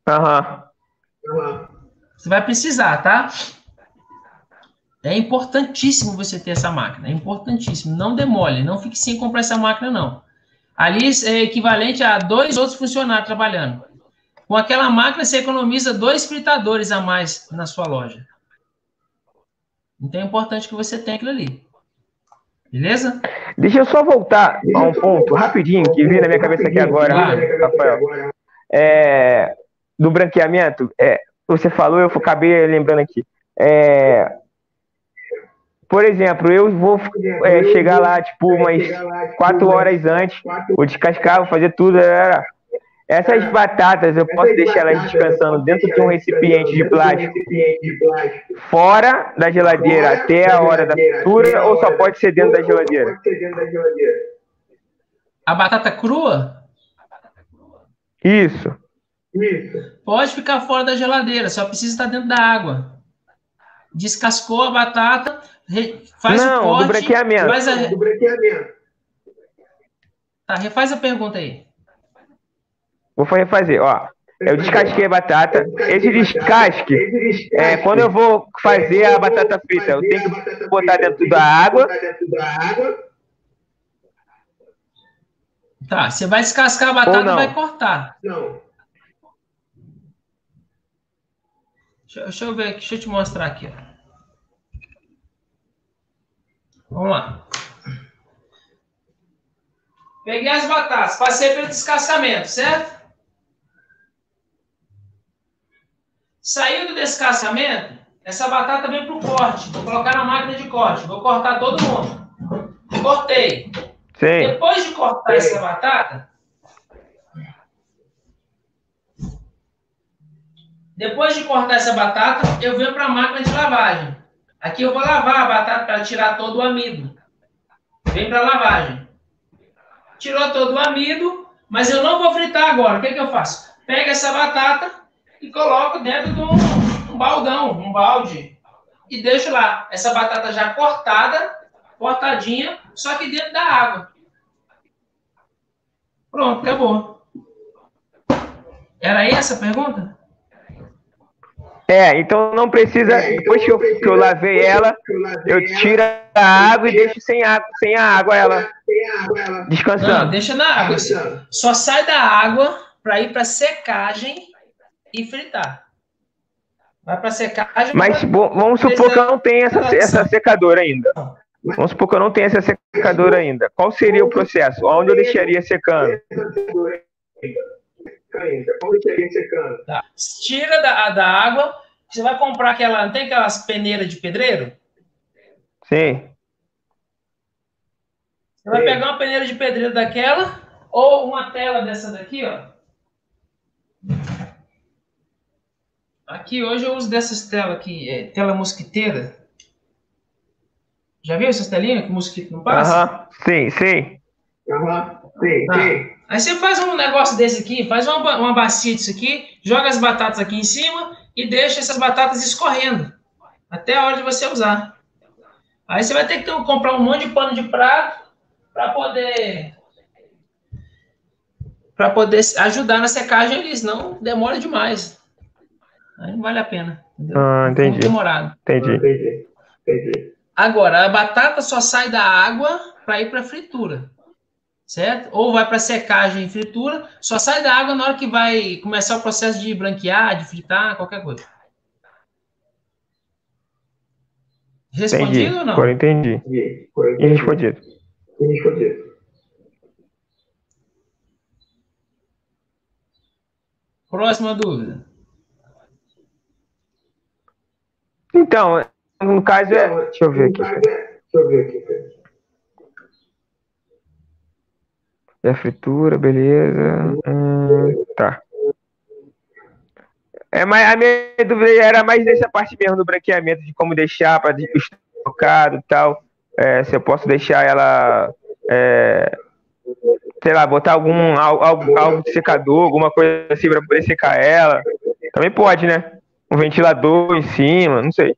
Aham. Uhum. Você vai precisar, tá? É importantíssimo você ter essa máquina. É importantíssimo. Não demole. Não fique sem comprar essa máquina, não. Ali é equivalente a dois outros funcionários trabalhando. Com aquela máquina, você economiza dois fritadores a mais na sua loja. Então é importante que você tenha aquilo ali. Beleza? Deixa eu só voltar a um ponto rapidinho que veio na minha cabeça aqui agora, Rafael. É, do branqueamento, é, você falou, eu acabei lembrando aqui. É, por exemplo, eu vou é, chegar lá, tipo, umas quatro horas antes, vou descascar, vou fazer tudo. Era. Essas batatas eu posso deixar elas descansando dentro de um recipiente de plástico, fora da geladeira até a hora da fritura, ou só pode ser dentro da geladeira? A batata crua? Isso. Pode ficar fora da geladeira, só precisa estar dentro da água. Descascou a batata, faz Não, o corte. Do. Faz a... Do branqueamento. Tá, refaz a pergunta aí. Vou refazer, ó. Eu descasquei a batata. Esse descasque, é, quando eu vou fazer a batata frita, eu tenho que botar dentro da água. Tá, você vai descascar a batata e vai cortar. Não. Deixa, deixa, eu ver aqui, deixa eu te mostrar aqui. Ó. Vamos lá. Peguei as batatas, passei pelo descascamento, certo? Saiu do descascamento, essa batata vem para o corte. Vou colocar na máquina de corte. Vou cortar todo mundo. Cortei. Sim. Depois de cortar Sim. essa batata, depois de cortar essa batata, eu venho para a máquina de lavagem. Aqui eu vou lavar a batata para tirar todo o amido. Vem para a lavagem. Tirou todo o amido, mas eu não vou fritar agora. O que, que eu faço? Pega essa batata, e coloco dentro de um, um baldão, um balde, e deixo lá essa batata já cortada, cortadinha, só que dentro da água. Pronto, acabou. Era essa a pergunta? É, então não precisa, é, então depois que eu, que eu lavei ela, eu tiro a água e deixo sem água, sem a água ela descansando. Não, deixa na água. Só sai da água para ir para secagem e fritar. Vai para secagem. Mas vamos supor que eu não tenho essa, essa secadora ainda. Vamos supor que eu não tenho essa secadora ainda. Qual seria o processo? Onde eu deixaria secando? Tá. Tira da, da água. Você vai comprar aquela. Não tem aquelas peneiras de pedreiro? Sim. Você vai pegar uma peneira de pedreiro daquela ou uma tela dessa daqui, ó. Aqui hoje eu uso dessas telas aqui, é, tela mosquiteira. Já viu essas telinhas que o mosquito não passa? Aham, sim, sim. Aham, sim, tá. sim. Aí você faz um negócio desse aqui, faz uma, uma bacia disso aqui, joga as batatas aqui em cima e deixa essas batatas escorrendo até a hora de você usar. Aí você vai ter que comprar um monte de pano de prato para poder para poder ajudar na secagem ali, senão demora demais. Aí não vale a pena. Entendeu? Ah, entendi. demorado. Entendi. entendi. entendi. Agora, a batata só sai da água para ir para fritura. Certo? Ou vai para secagem e fritura, só sai da água na hora que vai começar o processo de branquear, de fritar, qualquer coisa. Respondido entendi. ou não? Agora entendi. entendi. Respondido. Respondido. Próxima dúvida. Então, no caso é. Deixa eu ver aqui. Deixa eu ver aqui. É a fritura, beleza. Hum, tá. É, mas a minha dúvida era mais dessa parte mesmo do branqueamento, de como deixar para estocado e tal. É, se eu posso deixar ela. É, sei lá, botar algum algo, algo de secador, alguma coisa assim para poder secar ela. Também pode, né? Um ventilador em cima, não sei.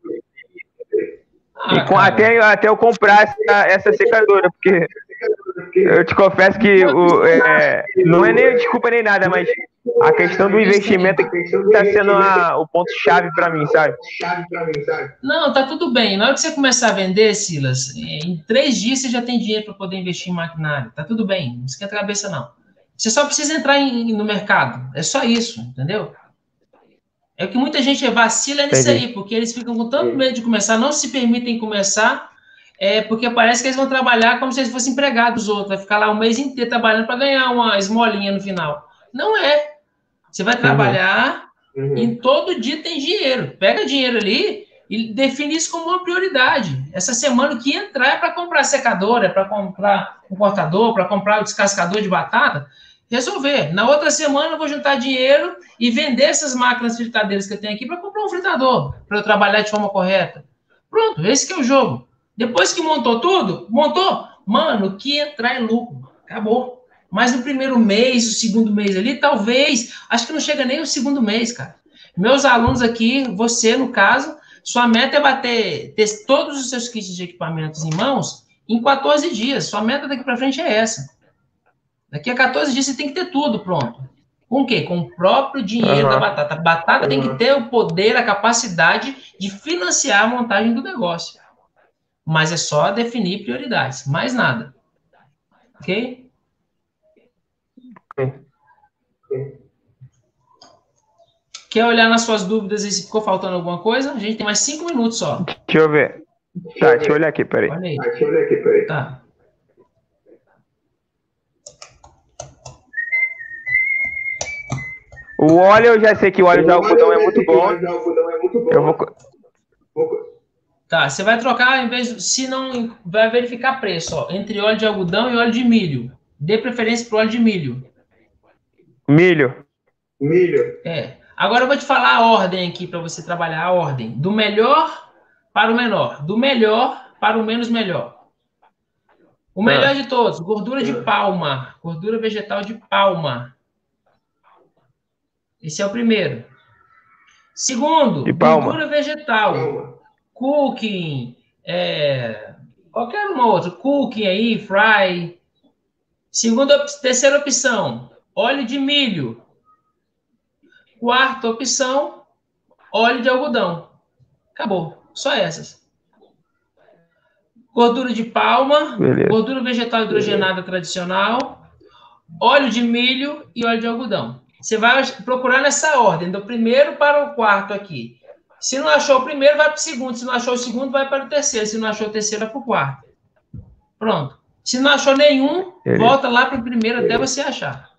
Ah, e com, até, até eu comprar essa, essa secadora, porque eu te confesso que o, é, não é nem desculpa nem nada, mas a questão do investimento está sendo a, o ponto-chave para mim, sabe? Não, tá tudo bem. Na hora que você começar a vender, Silas, em três dias você já tem dinheiro para poder investir em maquinário. Tá tudo bem, não esquenta a cabeça, não. Você só precisa entrar em, no mercado. É só isso, entendeu? É que muita gente vacila nisso Entendi. aí, porque eles ficam com tanto medo de começar, não se permitem começar, é, porque parece que eles vão trabalhar como se eles fossem empregados dos outros, vai ficar lá um mês inteiro trabalhando para ganhar uma esmolinha no final. Não é. Você vai trabalhar uhum. e todo dia tem dinheiro. Pega dinheiro ali e define isso como uma prioridade. Essa semana que entrar é para comprar secadora, é para comprar um cortador, para comprar o descascador de batata. Resolver. Na outra semana eu vou juntar dinheiro e vender essas máquinas fritadeiras que eu tenho aqui para comprar um fritador, para eu trabalhar de forma correta. Pronto, esse é o jogo. Depois que montou tudo, montou, mano, que entrar é lucro. Acabou. Mas no primeiro mês, o segundo mês ali, talvez, acho que não chega nem o segundo mês, cara. Meus alunos aqui, você no caso, sua meta é bater ter todos os seus kits de equipamentos em mãos em 14 dias. Sua meta daqui para frente é essa. Daqui a 14 dias você tem que ter tudo pronto. Com o quê? Com o próprio dinheiro uhum. da batata. A batata uhum. tem que ter o poder, a capacidade de financiar a montagem do negócio. Mas é só definir prioridades, mais nada. Ok? Quer olhar nas suas dúvidas e se ficou faltando alguma coisa? A gente tem mais cinco minutos só. Deixa eu ver. Tá, deixa eu olhar aqui, peraí. Olha aí. deixa eu olhar aqui, peraí. Tá. O óleo, eu já sei que o óleo de algodão é muito bom. Eu vou. Tá, você vai trocar, em vez se não vai verificar preço, ó, entre óleo de algodão e óleo de milho. Dê preferência para óleo de milho. Milho. Milho. É. Agora eu vou te falar a ordem aqui para você trabalhar a ordem do melhor para o menor, do melhor para o menos melhor. O melhor ah. de todos, gordura de palma, gordura vegetal de palma. Esse é o primeiro. Segundo, gordura vegetal. Cooking, é, qualquer uma outra. Cooking aí, fry. Segunda, terceira opção, óleo de milho. Quarta opção, óleo de algodão. Acabou. Só essas. Gordura de palma, Beleza. gordura vegetal hidrogenada Beleza. tradicional, óleo de milho e óleo de algodão. Você vai procurar nessa ordem, do primeiro para o quarto aqui. Se não achou o primeiro, vai para o segundo. Se não achou o segundo, vai para o terceiro. Se não achou o terceiro, vai para o quarto. Pronto. Se não achou nenhum, Beleza. volta lá para o primeiro Beleza. até você achar.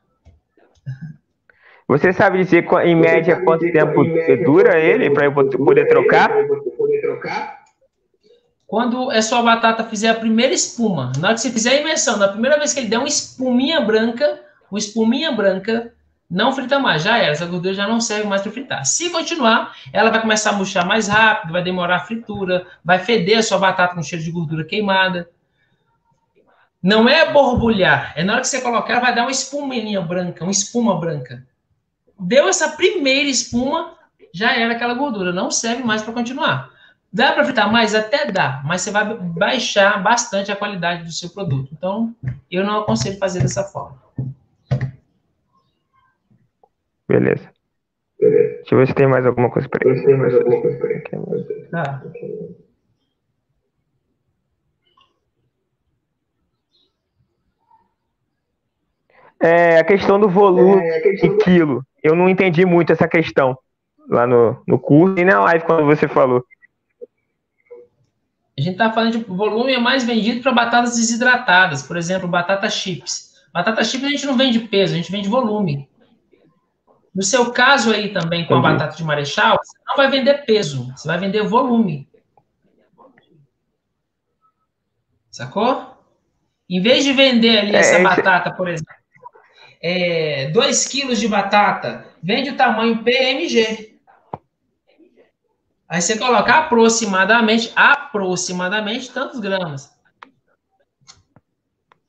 Você sabe dizer, em média, quanto tempo dura ele para eu poder trocar? Quando a sua batata fizer a primeira espuma, na hora que você fizer a imersão, na primeira vez que ele der uma espuminha branca, uma espuminha branca, não frita mais, já era, essa gordura já não serve mais para fritar. Se continuar, ela vai começar a murchar mais rápido, vai demorar a fritura, vai feder a sua batata com cheiro de gordura queimada. Não é borbulhar, é na hora que você colocar, ela vai dar uma espuminha branca, uma espuma branca. Deu essa primeira espuma, já era aquela gordura, não serve mais para continuar. Dá para fritar mais? Até dá, mas você vai baixar bastante a qualidade do seu produto. Então, eu não aconselho fazer dessa forma. Beleza. Beleza. Deixa eu ver se tem mais alguma coisa para ele. Se tem mais alguma coisa para ele. Tá. É, a questão do volume é, questão em quilo. Eu não entendi muito essa questão lá no, no curso e na live quando você falou. A gente está falando de volume é mais vendido para batatas desidratadas, por exemplo, batata chips. Batata chips a gente não vende peso, a gente vende volume. No seu caso aí também, com a batata de marechal, você não vai vender peso, você vai vender volume. Sacou? Em vez de vender ali é, essa batata, por exemplo, 2 é, quilos de batata, vende o tamanho PMG. Aí você coloca aproximadamente, aproximadamente tantos gramas.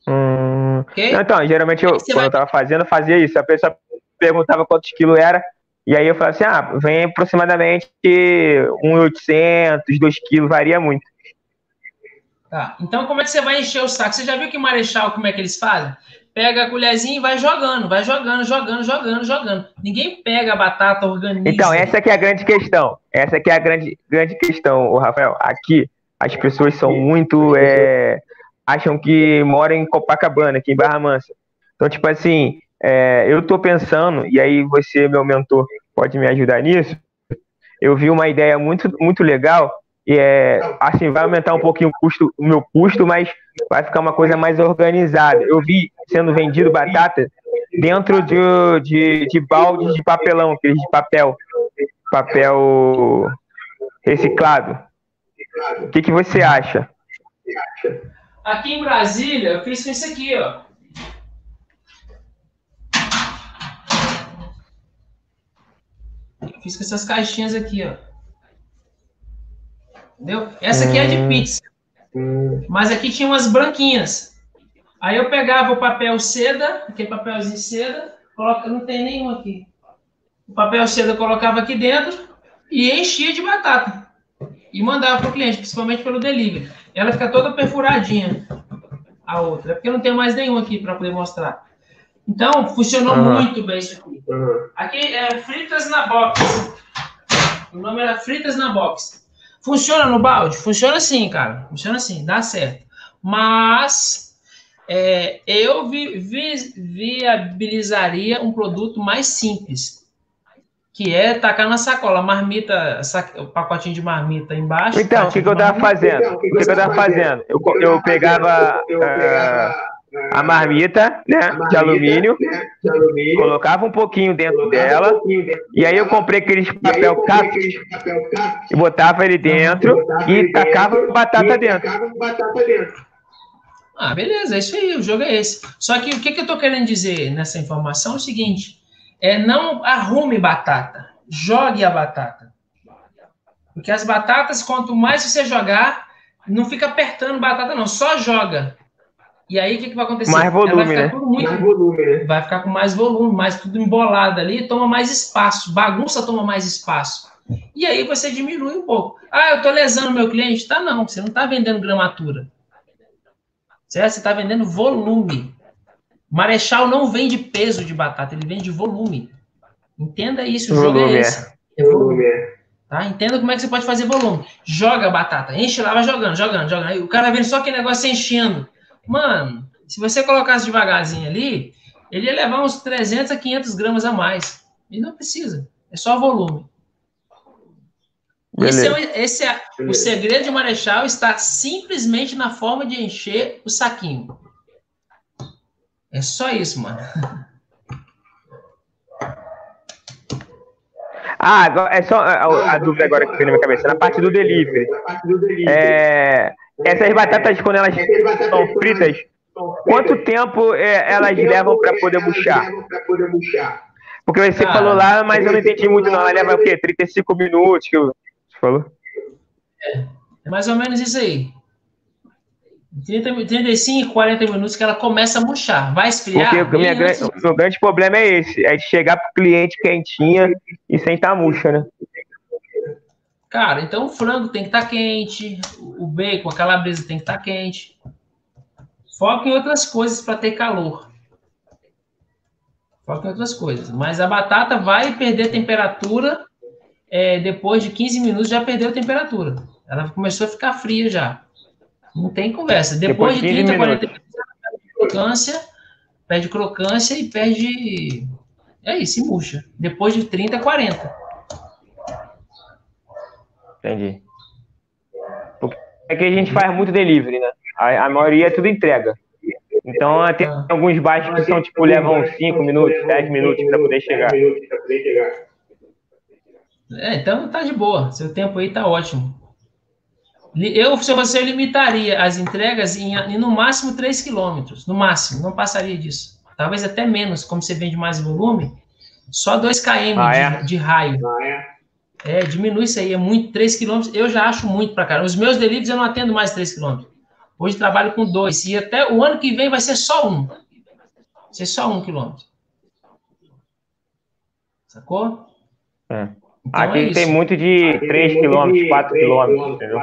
Hum, okay? Então, geralmente eu, quando vai... eu tava fazendo, eu fazia isso. A pessoa perguntava quantos quilos era, e aí eu falava assim, ah, vem aproximadamente 1,800, 2 quilos, varia muito. Tá, então como é que você vai encher o saco? Você já viu que Marechal, como é que eles fazem? pega a colherzinha e vai jogando, vai jogando, jogando, jogando, jogando. Ninguém pega a batata, organiza. Então, essa que é a grande questão. Essa que é a grande, grande questão, o Rafael. Aqui, as pessoas são muito. É, acham que moram em Copacabana, aqui em Barra Mansa. Então, tipo assim, é, eu tô pensando, e aí você, meu mentor, pode me ajudar nisso. Eu vi uma ideia muito, muito legal e é, assim, vai aumentar um pouquinho o, custo, o meu custo, mas vai ficar uma coisa mais organizada. Eu vi sendo vendido batata dentro de, de, de baldes de papelão, aqueles de papel, papel reciclado. O que, que você acha? Aqui em Brasília, eu fiz isso aqui, ó. Fiz com essas caixinhas aqui, ó. Entendeu? Essa aqui é de hum. pizza. Mas aqui tinha umas branquinhas. Aí eu pegava o papel seda, aquele papelzinho seda, coloca, não tem nenhum aqui. O papel seda eu colocava aqui dentro e enchia de batata. E mandava para o cliente, principalmente pelo delivery. Ela fica toda perfuradinha, a outra. É porque eu não tenho mais nenhum aqui para poder mostrar. Então, funcionou uhum. muito bem isso aqui. Uhum. Aqui é fritas na box. O nome era fritas na box. Funciona no balde? Funciona sim, cara. Funciona assim, dá certo. Mas é, eu vi, vi, viabilizaria um produto mais simples, que é tacar na sacola, marmita, sac, o pacotinho de marmita embaixo. Então, o que, que eu estava fazendo? O que, que eu estava fazendo? Eu, eu pegava. Uh, a marmita, né, marmita, de, alumínio, né, de alumínio, colocava um pouquinho dentro dela, um pouquinho dentro e aí eu comprei aqueles papel cap e botava ele dentro botava e, tacava dentro, batata e dentro. tacava batata dentro. Ah, beleza, é isso aí, o jogo é esse. Só que o que, que eu estou querendo dizer nessa informação é o seguinte: é não arrume batata, jogue a batata. Porque as batatas, quanto mais você jogar, não fica apertando batata, não, só joga. E aí o que, que vai acontecer? Mais volume, né? Muito, mais volume, né? Vai ficar com mais volume, mais tudo embolado ali, toma mais espaço. Bagunça toma mais espaço. E aí você diminui um pouco. Ah, eu estou lesando meu cliente? Tá, não. Você não está vendendo gramatura. Certo? Você está vendendo volume. Marechal não vende peso de batata, ele vende volume. Entenda isso, o volume, jogo é esse. É. volume. Tá? Entenda como é que você pode fazer volume. Joga a batata, enche lá, vai jogando, jogando, jogando. Aí o cara vendo só aquele negócio enchendo. Mano, se você colocasse devagarzinho ali, ele ia levar uns 300 a 500 gramas a mais. E não precisa. É só volume. Esse é, esse é o segredo de Marechal está simplesmente na forma de encher o saquinho. É só isso, mano. Ah, é só a, a, dúvida agora que veio na minha cabeça. Na parte do delivery. É, essas batatas, quando elas são fritas, quanto tempo é, elas levam para poder murchar? Porque você falou lá, mas eu não entendi muito, não. Ela leva o quê? 35 minutos que você falou? É, é mais ou menos isso aí. 30, 35, 40 minutos que ela começa a murchar. Vai esfriar. Porque o, meu grande problema é esse: é chegar para o cliente quentinha e sem estar murcha, né? Cara, então o frango tem que estar tá quente, o bacon, a calabresa tem que estar tá quente. Foca em outras coisas para ter calor. Foca em outras coisas. Mas a batata vai perder temperatura é, depois de 15 minutos já perdeu a temperatura. Ela começou a ficar fria já. Não tem conversa. Depois, depois de 30, 40 minutos, ela perde crocância, perde crocância e perde. É isso, murcha. Depois de 30, 40. Entendi. Porque aqui a gente faz muito delivery, né? A, a maioria é tudo entrega. Então tem ah. alguns baixos que são tipo, levam 5 minutos, 10 minutos para poder chegar. É, então tá de boa. Seu tempo aí tá ótimo. Eu, se você limitaria as entregas em, em no máximo 3 quilômetros, no máximo, não passaria disso. Talvez até menos, como você vende mais volume, só 2 km ah, é? de, de, raio. Ah, é? É, diminui isso aí, é muito, 3 quilômetros, eu já acho muito para cá. Os meus deliveries eu não atendo mais 3 quilômetros. Hoje trabalho com dois, e até o ano que vem vai ser só um. Vai ser só um quilômetro. Sacou? É. Então Aqui é tem muito de 3 quilômetros, 4 quilômetros, entendeu?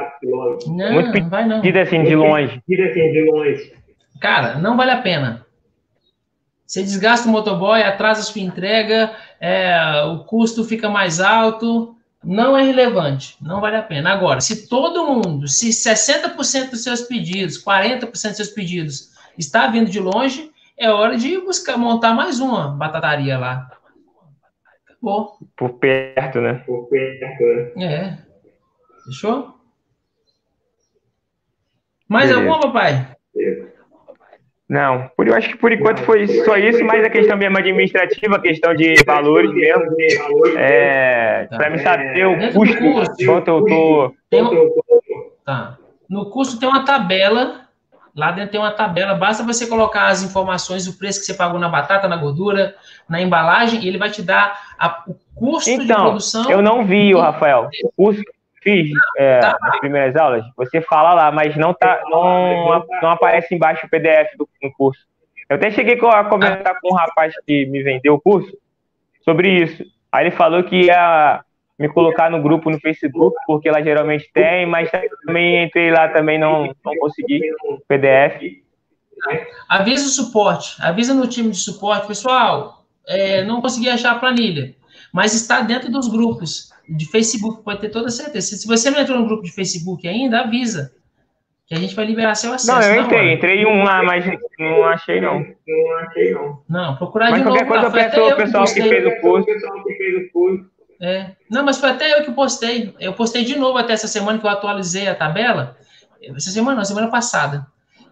Não, muito não vai não. assim de longe. Cara, não vale a pena. Você desgasta o motoboy, atrasa a sua entrega, é, o custo fica mais alto, não é relevante, não vale a pena. Agora, se todo mundo, se 60% dos seus pedidos, 40% dos seus pedidos está vindo de longe, é hora de buscar montar mais uma batataria lá. Acabou. Por perto, né? Por perto, né? É. Fechou? Mais Beleza. alguma, papai? Não, por, eu acho que por enquanto foi só isso, mas a questão mesmo administrativa, a questão de valores mesmo, é, para me saber o custo, quanto eu tô... Um, tá. No custo tem uma tabela, lá dentro tem uma tabela, basta você colocar as informações, o preço que você pagou na batata, na gordura, na embalagem, e ele vai te dar a, o custo então, de produção. eu não vi, o Rafael, o custo, fiz é, tá. as primeiras aulas, você fala lá, mas não, tá, não, não aparece embaixo o PDF do, do curso. Eu até cheguei a comentar com um rapaz que me vendeu o curso sobre isso. Aí ele falou que ia me colocar no grupo no Facebook, porque lá geralmente tem, mas também entrei lá também não, não consegui PDF. Avisa o suporte, avisa no time de suporte, pessoal, é, não consegui achar a planilha, mas está dentro dos grupos de Facebook, pode ter toda certeza. Se você não entrou no grupo de Facebook ainda, avisa. Que a gente vai liberar seu acesso. Não, eu entrei, entrei um lá, mas não achei não. Não achei não. Não, procurar mas de novo. Mas qualquer coisa eu peço ao pessoal que fez o curso. É. Não, mas foi até eu que postei. Eu postei de novo até essa semana que eu atualizei a tabela. Essa semana não, semana passada.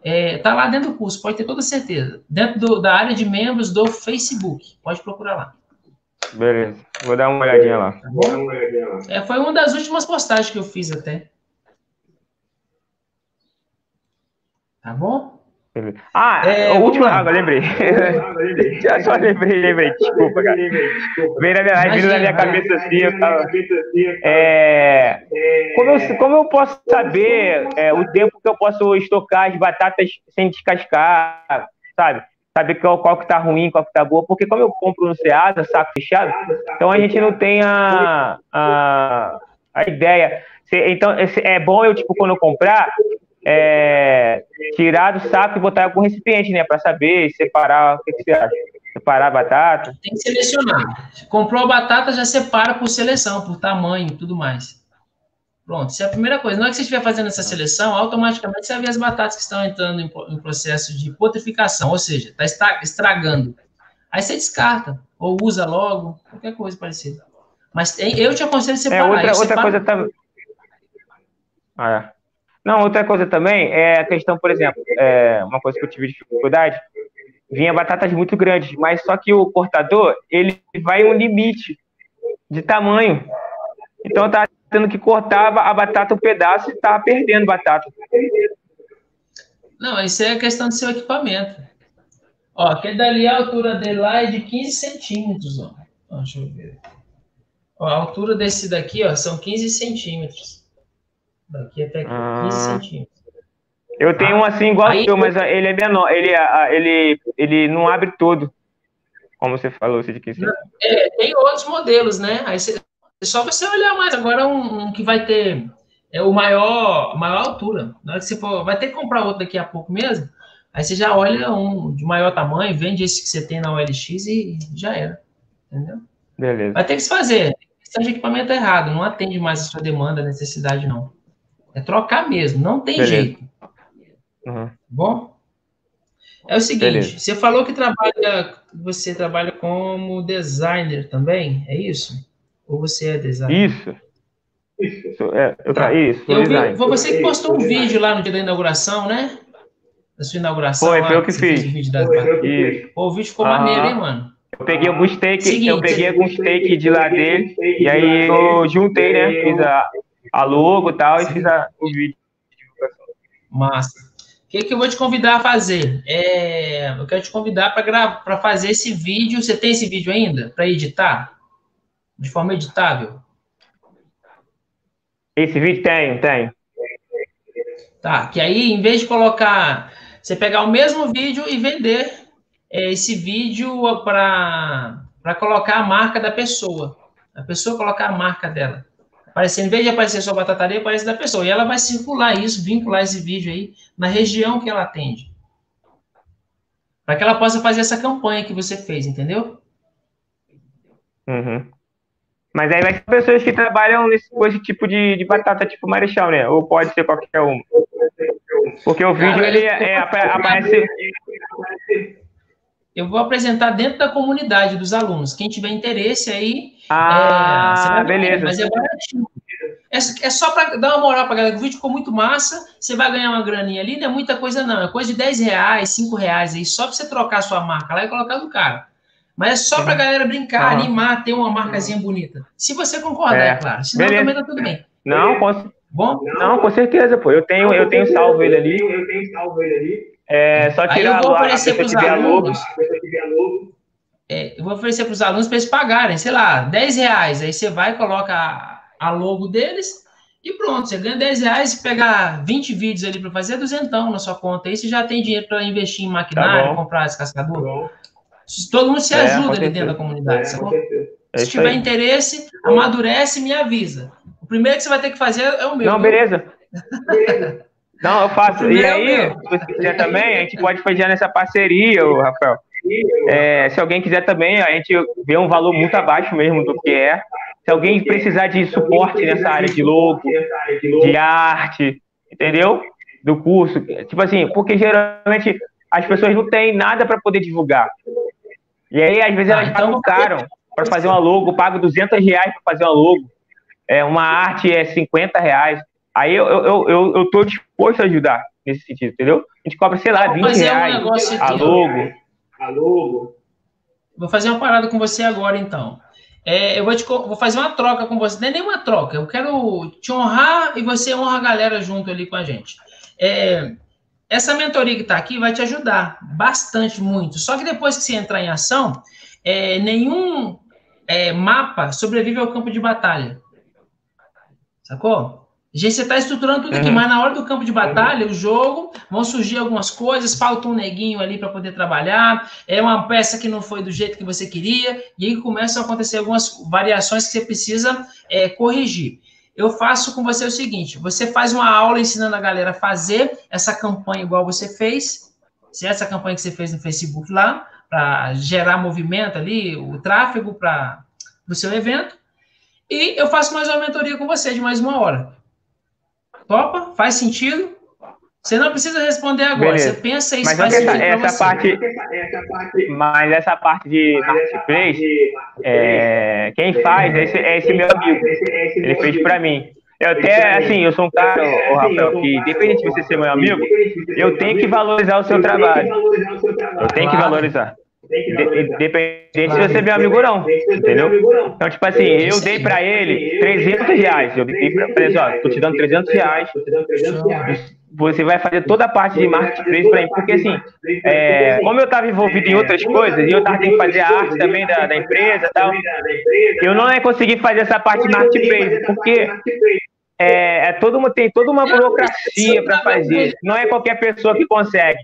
É, tá lá dentro do curso, pode ter toda certeza. Dentro do, da área de membros do Facebook. Pode procurar lá. Beleza. Vou dar uma olhadinha lá. É, foi uma das últimas postagens que eu fiz até. Tá bom? Ah, é, a última. Ah, lembrei. Já só lembrei, lembrei. Desculpa, cara. Veio na minha, vindo na minha cabeça assim, eu tava. É, como, eu, como eu posso saber é, o tempo que eu posso estocar as batatas sem descascar, sabe? Saber qual, qual que tá ruim, qual que tá boa, porque como eu compro no Ceasa, saco fechado, então a gente não tem a, a, a ideia. Então, é bom eu, tipo, quando eu comprar, é, tirar do saco e botar algum recipiente, né? Para saber, separar, o que, que você acha? Separar a batata? Tem que selecionar. Comprou a batata, já separa por seleção, por tamanho tudo mais. Pronto, isso é a primeira coisa. Na hora que você estiver fazendo essa seleção, automaticamente você vai ver as batatas que estão entrando em, em processo de putrificação, ou seja, está estragando. Aí você descarta, ou usa logo, qualquer coisa parecida. Mas eu te aconselho a separar. É, outra, outra coisa também. Ah, é. Não, outra coisa também é a questão, por exemplo, é uma coisa que eu tive dificuldade, vinha batatas muito grandes, mas só que o cortador, ele vai um limite de tamanho. Então tá tendo que cortar a batata um pedaço e tá perdendo batata. Não, isso é questão do seu equipamento. Ó, aquele dali, a altura dele lá é de 15 centímetros, ó. ó deixa eu ver. Ó, a altura desse daqui, ó, são 15 centímetros. Daqui até aqui, ah. 15 centímetros. Eu tenho um assim igual Aí, eu, mas ele é menor. Ele, ele, ele não abre todo. Como você falou, esse de 15 centímetros. É, tem outros modelos, né? Aí você, é só você olhar mais. Agora um, um que vai ter é o maior, maior altura. Na hora que você for, vai ter que comprar outro daqui a pouco mesmo. Aí você já olha um de maior tamanho, vende esse que você tem na OLX e já era. Entendeu? Beleza. Vai ter que se fazer. Esse equipamento é errado, não atende mais a sua demanda, a necessidade, não. É trocar mesmo, não tem Beleza. jeito. Uhum. Bom? É o seguinte, Beleza. você falou que trabalha, você trabalha como designer também, é isso? Ou você é designer? Isso. Isso, é, eu, tá. isso, eu vi, foi você que postou um vídeo lá no dia da inauguração, né? Da sua inauguração. Foi, lá, foi eu que fiz. Vídeo da... Isso. Pô, o vídeo ficou ah. maneiro, hein, mano? Eu peguei alguns takes, Seguinte, eu peguei alguns takes de lá dele, e aí eu juntei, né? Fiz a, a logo e tal, e fiz a, o vídeo de divulgação. Massa que, que eu vou te convidar a fazer? É, eu quero te convidar para fazer esse vídeo. Você tem esse vídeo ainda para editar? De forma editável? Esse vídeo tenho, tenho. Tá, que aí, em vez de colocar. Você pegar o mesmo vídeo e vender é, esse vídeo para colocar a marca da pessoa. A pessoa colocar a marca dela. Aparecer, em vez de aparecer só batataria, aparece da pessoa. E ela vai circular isso, vincular esse vídeo aí na região que ela atende. Para que ela possa fazer essa campanha que você fez, entendeu? Uhum. Mas aí vai ser pessoas que trabalham nesse, com esse tipo de, de batata, tipo Marechal, né? Ou pode ser qualquer um. Porque o vídeo, ele é, é, aparece... Eu vou apresentar dentro da comunidade dos alunos. Quem tiver interesse aí. Ah, é, beleza. mas é baratinho. É, é só para dar uma moral para galera. O vídeo ficou muito massa. Você vai ganhar uma graninha ali. Não é muita coisa, não. É coisa de 10 reais, 5 reais aí, só para você trocar a sua marca lá e colocar do cara. Mas é só para a galera brincar, uhum. animar, ter uma marcazinha bonita. Se você concordar, é, é claro. Senão Beleza. também tá tudo bem. Não, com, Bom? Não, com certeza, pô. Eu tenho, eu tenho salvo ele ali. Eu tenho salvo ele ali. É, só tirar Aí eu vou oferecer para os alunos. É, eu vou oferecer para os alunos para eles pagarem, sei lá, 10 reais. Aí você vai, coloca a, a logo deles e pronto. Você ganha 10 reais. Se pegar 20 vídeos ali para fazer, é duzentão na sua conta. Aí você já tem dinheiro para investir em maquinário, tá comprar descascador. Tá Todo mundo se é, ajuda ali dentro da comunidade. É, se tiver interesse, amadurece e me avisa. O primeiro que você vai ter que fazer é o meu. Não, beleza. Não, eu faço. E aí, é se você quiser também, a gente pode fazer nessa parceria, Rafael. É, se alguém quiser também, a gente vê um valor muito abaixo mesmo do que é. Se alguém precisar de suporte nessa área de logo, de arte, entendeu? Do curso. Tipo assim, porque geralmente as pessoas não têm nada para poder divulgar. E aí, às vezes, elas ah, então pagam caro para fazer uma logo, pagam 200 reais para fazer uma logo. É, uma arte é 50 reais. Aí eu, eu, eu, eu tô disposto a ajudar nesse sentido, entendeu? A gente cobra, sei lá, 20 é reais um a logo. A logo. Vou fazer uma parada com você agora, então. É, eu vou, te, vou fazer uma troca com você. Não é nenhuma troca. Eu quero te honrar e você honra a galera junto ali com a gente. É, essa mentoria que está aqui vai te ajudar bastante, muito. Só que depois que você entrar em ação, é, nenhum é, mapa sobrevive ao campo de batalha. Sacou? Gente, você está estruturando tudo aqui, uhum. mas na hora do campo de batalha, o jogo, vão surgir algumas coisas, falta um neguinho ali para poder trabalhar, é uma peça que não foi do jeito que você queria, e aí começam a acontecer algumas variações que você precisa é, corrigir. Eu faço com você o seguinte: você faz uma aula ensinando a galera a fazer essa campanha igual você fez, se essa campanha que você fez no Facebook lá, para gerar movimento ali, o tráfego para o seu evento, e eu faço mais uma mentoria com você de mais uma hora. Topa? Faz sentido? Você não precisa responder agora. Beleza. Você pensa isso mas faz essa, essa parte, Mas essa parte de marketplace, é, quem faz é esse, é esse meu amigo. Ele fez para mim. Eu até, assim, eu sou um cara, o Rafael, que independente de você ser meu amigo, eu tenho que valorizar o seu trabalho. Eu tenho que valorizar. Independente se você é meu amigo ou não, entendeu? Então, tipo assim, eu dei pra ele 300 reais. Eu dei pra ele, ó, tô te dando 300 reais. Você vai fazer toda a parte de marketing pra mim, porque assim, é, como eu tava envolvido em outras coisas, e eu tava tendo que fazer a arte também da, da empresa tal, eu não ia conseguir fazer essa parte de marketing porque é, é uma, tem toda uma burocracia para fazer. Não é qualquer pessoa que consegue.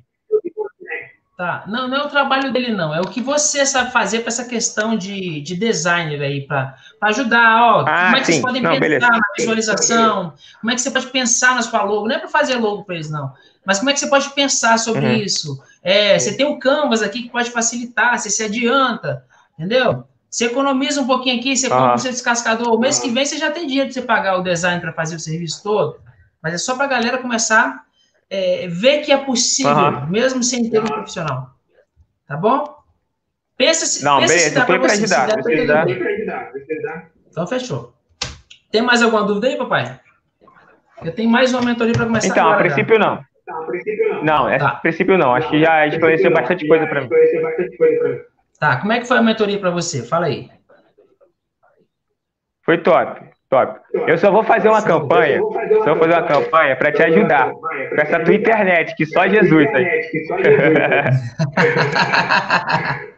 Tá. Não, não é o trabalho dele, não. É o que você sabe fazer para essa questão de, de designer aí, para ajudar. Ó, ah, como é que sim. vocês podem não, pensar beleza. na visualização? Como é que você pode pensar na sua logo? Não é para fazer logo para eles, não. Mas como é que você pode pensar sobre uhum. isso? É, você tem o Canvas aqui que pode facilitar, você se adianta, entendeu? Você economiza um pouquinho aqui, você compra o seu descascador. O mês que vem você já tem dinheiro para você pagar o design para fazer o serviço todo. Mas é só para a galera começar é, ver que é possível, uhum. mesmo sem ter um profissional. Tá bom? Pensa se, Não, pensa beleza, se dá para você. Ajudar, se ajudar. Então, fechou. Tem mais alguma dúvida aí, papai? Eu tenho mais uma mentoria para começar Então, agora, a princípio não. Não, a tá. princípio não. Acho que já esclareceu bastante coisa para mim. Tá, como é que foi a mentoria para você? Fala aí. Foi top. Top. Eu só vou fazer uma campanha, só vou fazer uma campanha para te ajudar com essa tua internet, que só Jesus tá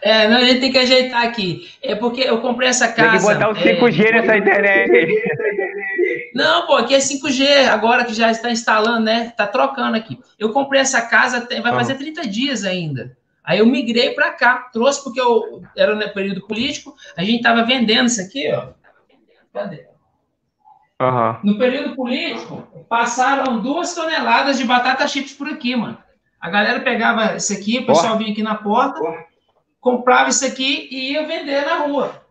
É, não, a gente tem que ajeitar aqui. É porque eu comprei essa casa. Tem que botar o 5G é... nessa internet. Não, pô, aqui é 5G, agora que já está instalando, né? Tá trocando aqui. Eu comprei essa casa, vai fazer 30 dias ainda. Aí eu migrei para cá, trouxe porque eu era no período político, a gente tava vendendo isso aqui, ó. Cadê? Uhum. No período político, passaram duas toneladas de batata chips por aqui, mano. A galera pegava isso aqui, o pessoal oh. vinha aqui na porta, comprava isso aqui e ia vender na rua.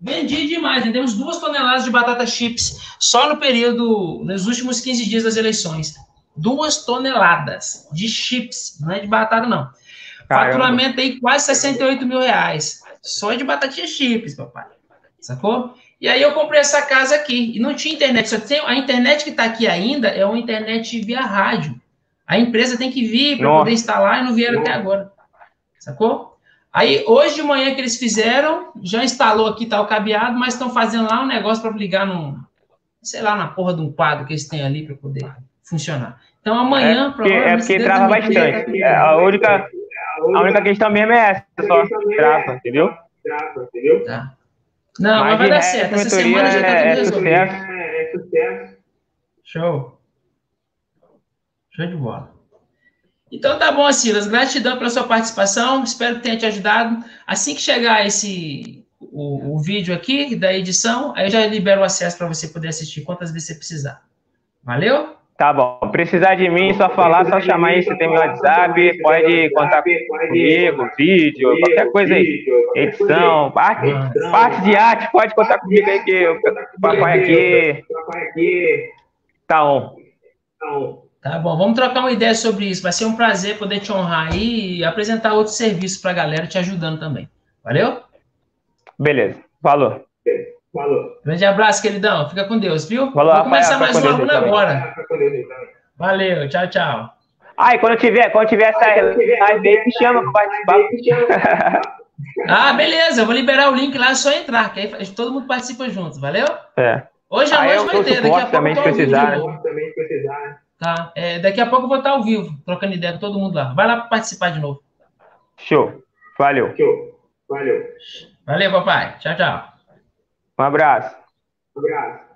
Vendi demais, vendemos duas toneladas de batata chips só no período, nos últimos 15 dias das eleições. Duas toneladas de chips, não é de batata, não. Caramba. Faturamento aí quase 68 mil reais. Só de batatinha chips, papai. Sacou? E aí eu comprei essa casa aqui. E não tinha internet. Só tem, a internet que está aqui ainda é uma internet via rádio. A empresa tem que vir para poder instalar e não vieram Nossa. até agora. Sacou? Aí, hoje de manhã que eles fizeram, já instalou aqui, tá o cabeado, mas estão fazendo lá um negócio para ligar num, sei lá, na porra de um quadro que eles têm ali para poder funcionar. Então, amanhã, é porque, É porque trava bastante. É, a, única, a única questão mesmo é essa, só trava, entendeu? Trava, entendeu? Tá. Não, mas, mas vai dar certo. Essa semana já tá tudo é, resolvido. É sucesso. Show. Show de bola. Então tá bom, Silas. Gratidão pela sua participação. Espero que tenha te ajudado. Assim que chegar esse o, o vídeo aqui da edição, aí eu já libero o acesso para você poder assistir quantas vezes você precisar. Valeu? Tá bom. Precisar de mim, só falar, só chamar aí. Você tem meu WhatsApp, pode contar comigo, vídeo, qualquer coisa aí. Edição, parte, parte de arte, pode contar comigo aí que eu acompanho aqui. Tá on. Tá on. Tá bom, vamos trocar uma ideia sobre isso. Vai ser um prazer poder te honrar aí e apresentar outros serviços para a galera te ajudando também. Valeu? Beleza, falou. Falou. Grande abraço, queridão. Fica com Deus, viu? Falou, Vou começar mais uma aluna agora. Valeu, tchau, tchau. Ah, e quando tiver, quando tiver essa live aí, me chama para participar. ah, beleza, eu vou liberar o link lá, é só entrar, que aí todo mundo participa junto, valeu? É. Hoje à noite vai ter, daqui a pouco também se precisar. Precisar. Tá? É, daqui a pouco eu vou estar ao vivo, trocando ideia com todo mundo lá. Vai lá participar de novo. Show. Valeu. Show. Valeu. Valeu, papai. Tchau, tchau. Um abraço. Um abraço.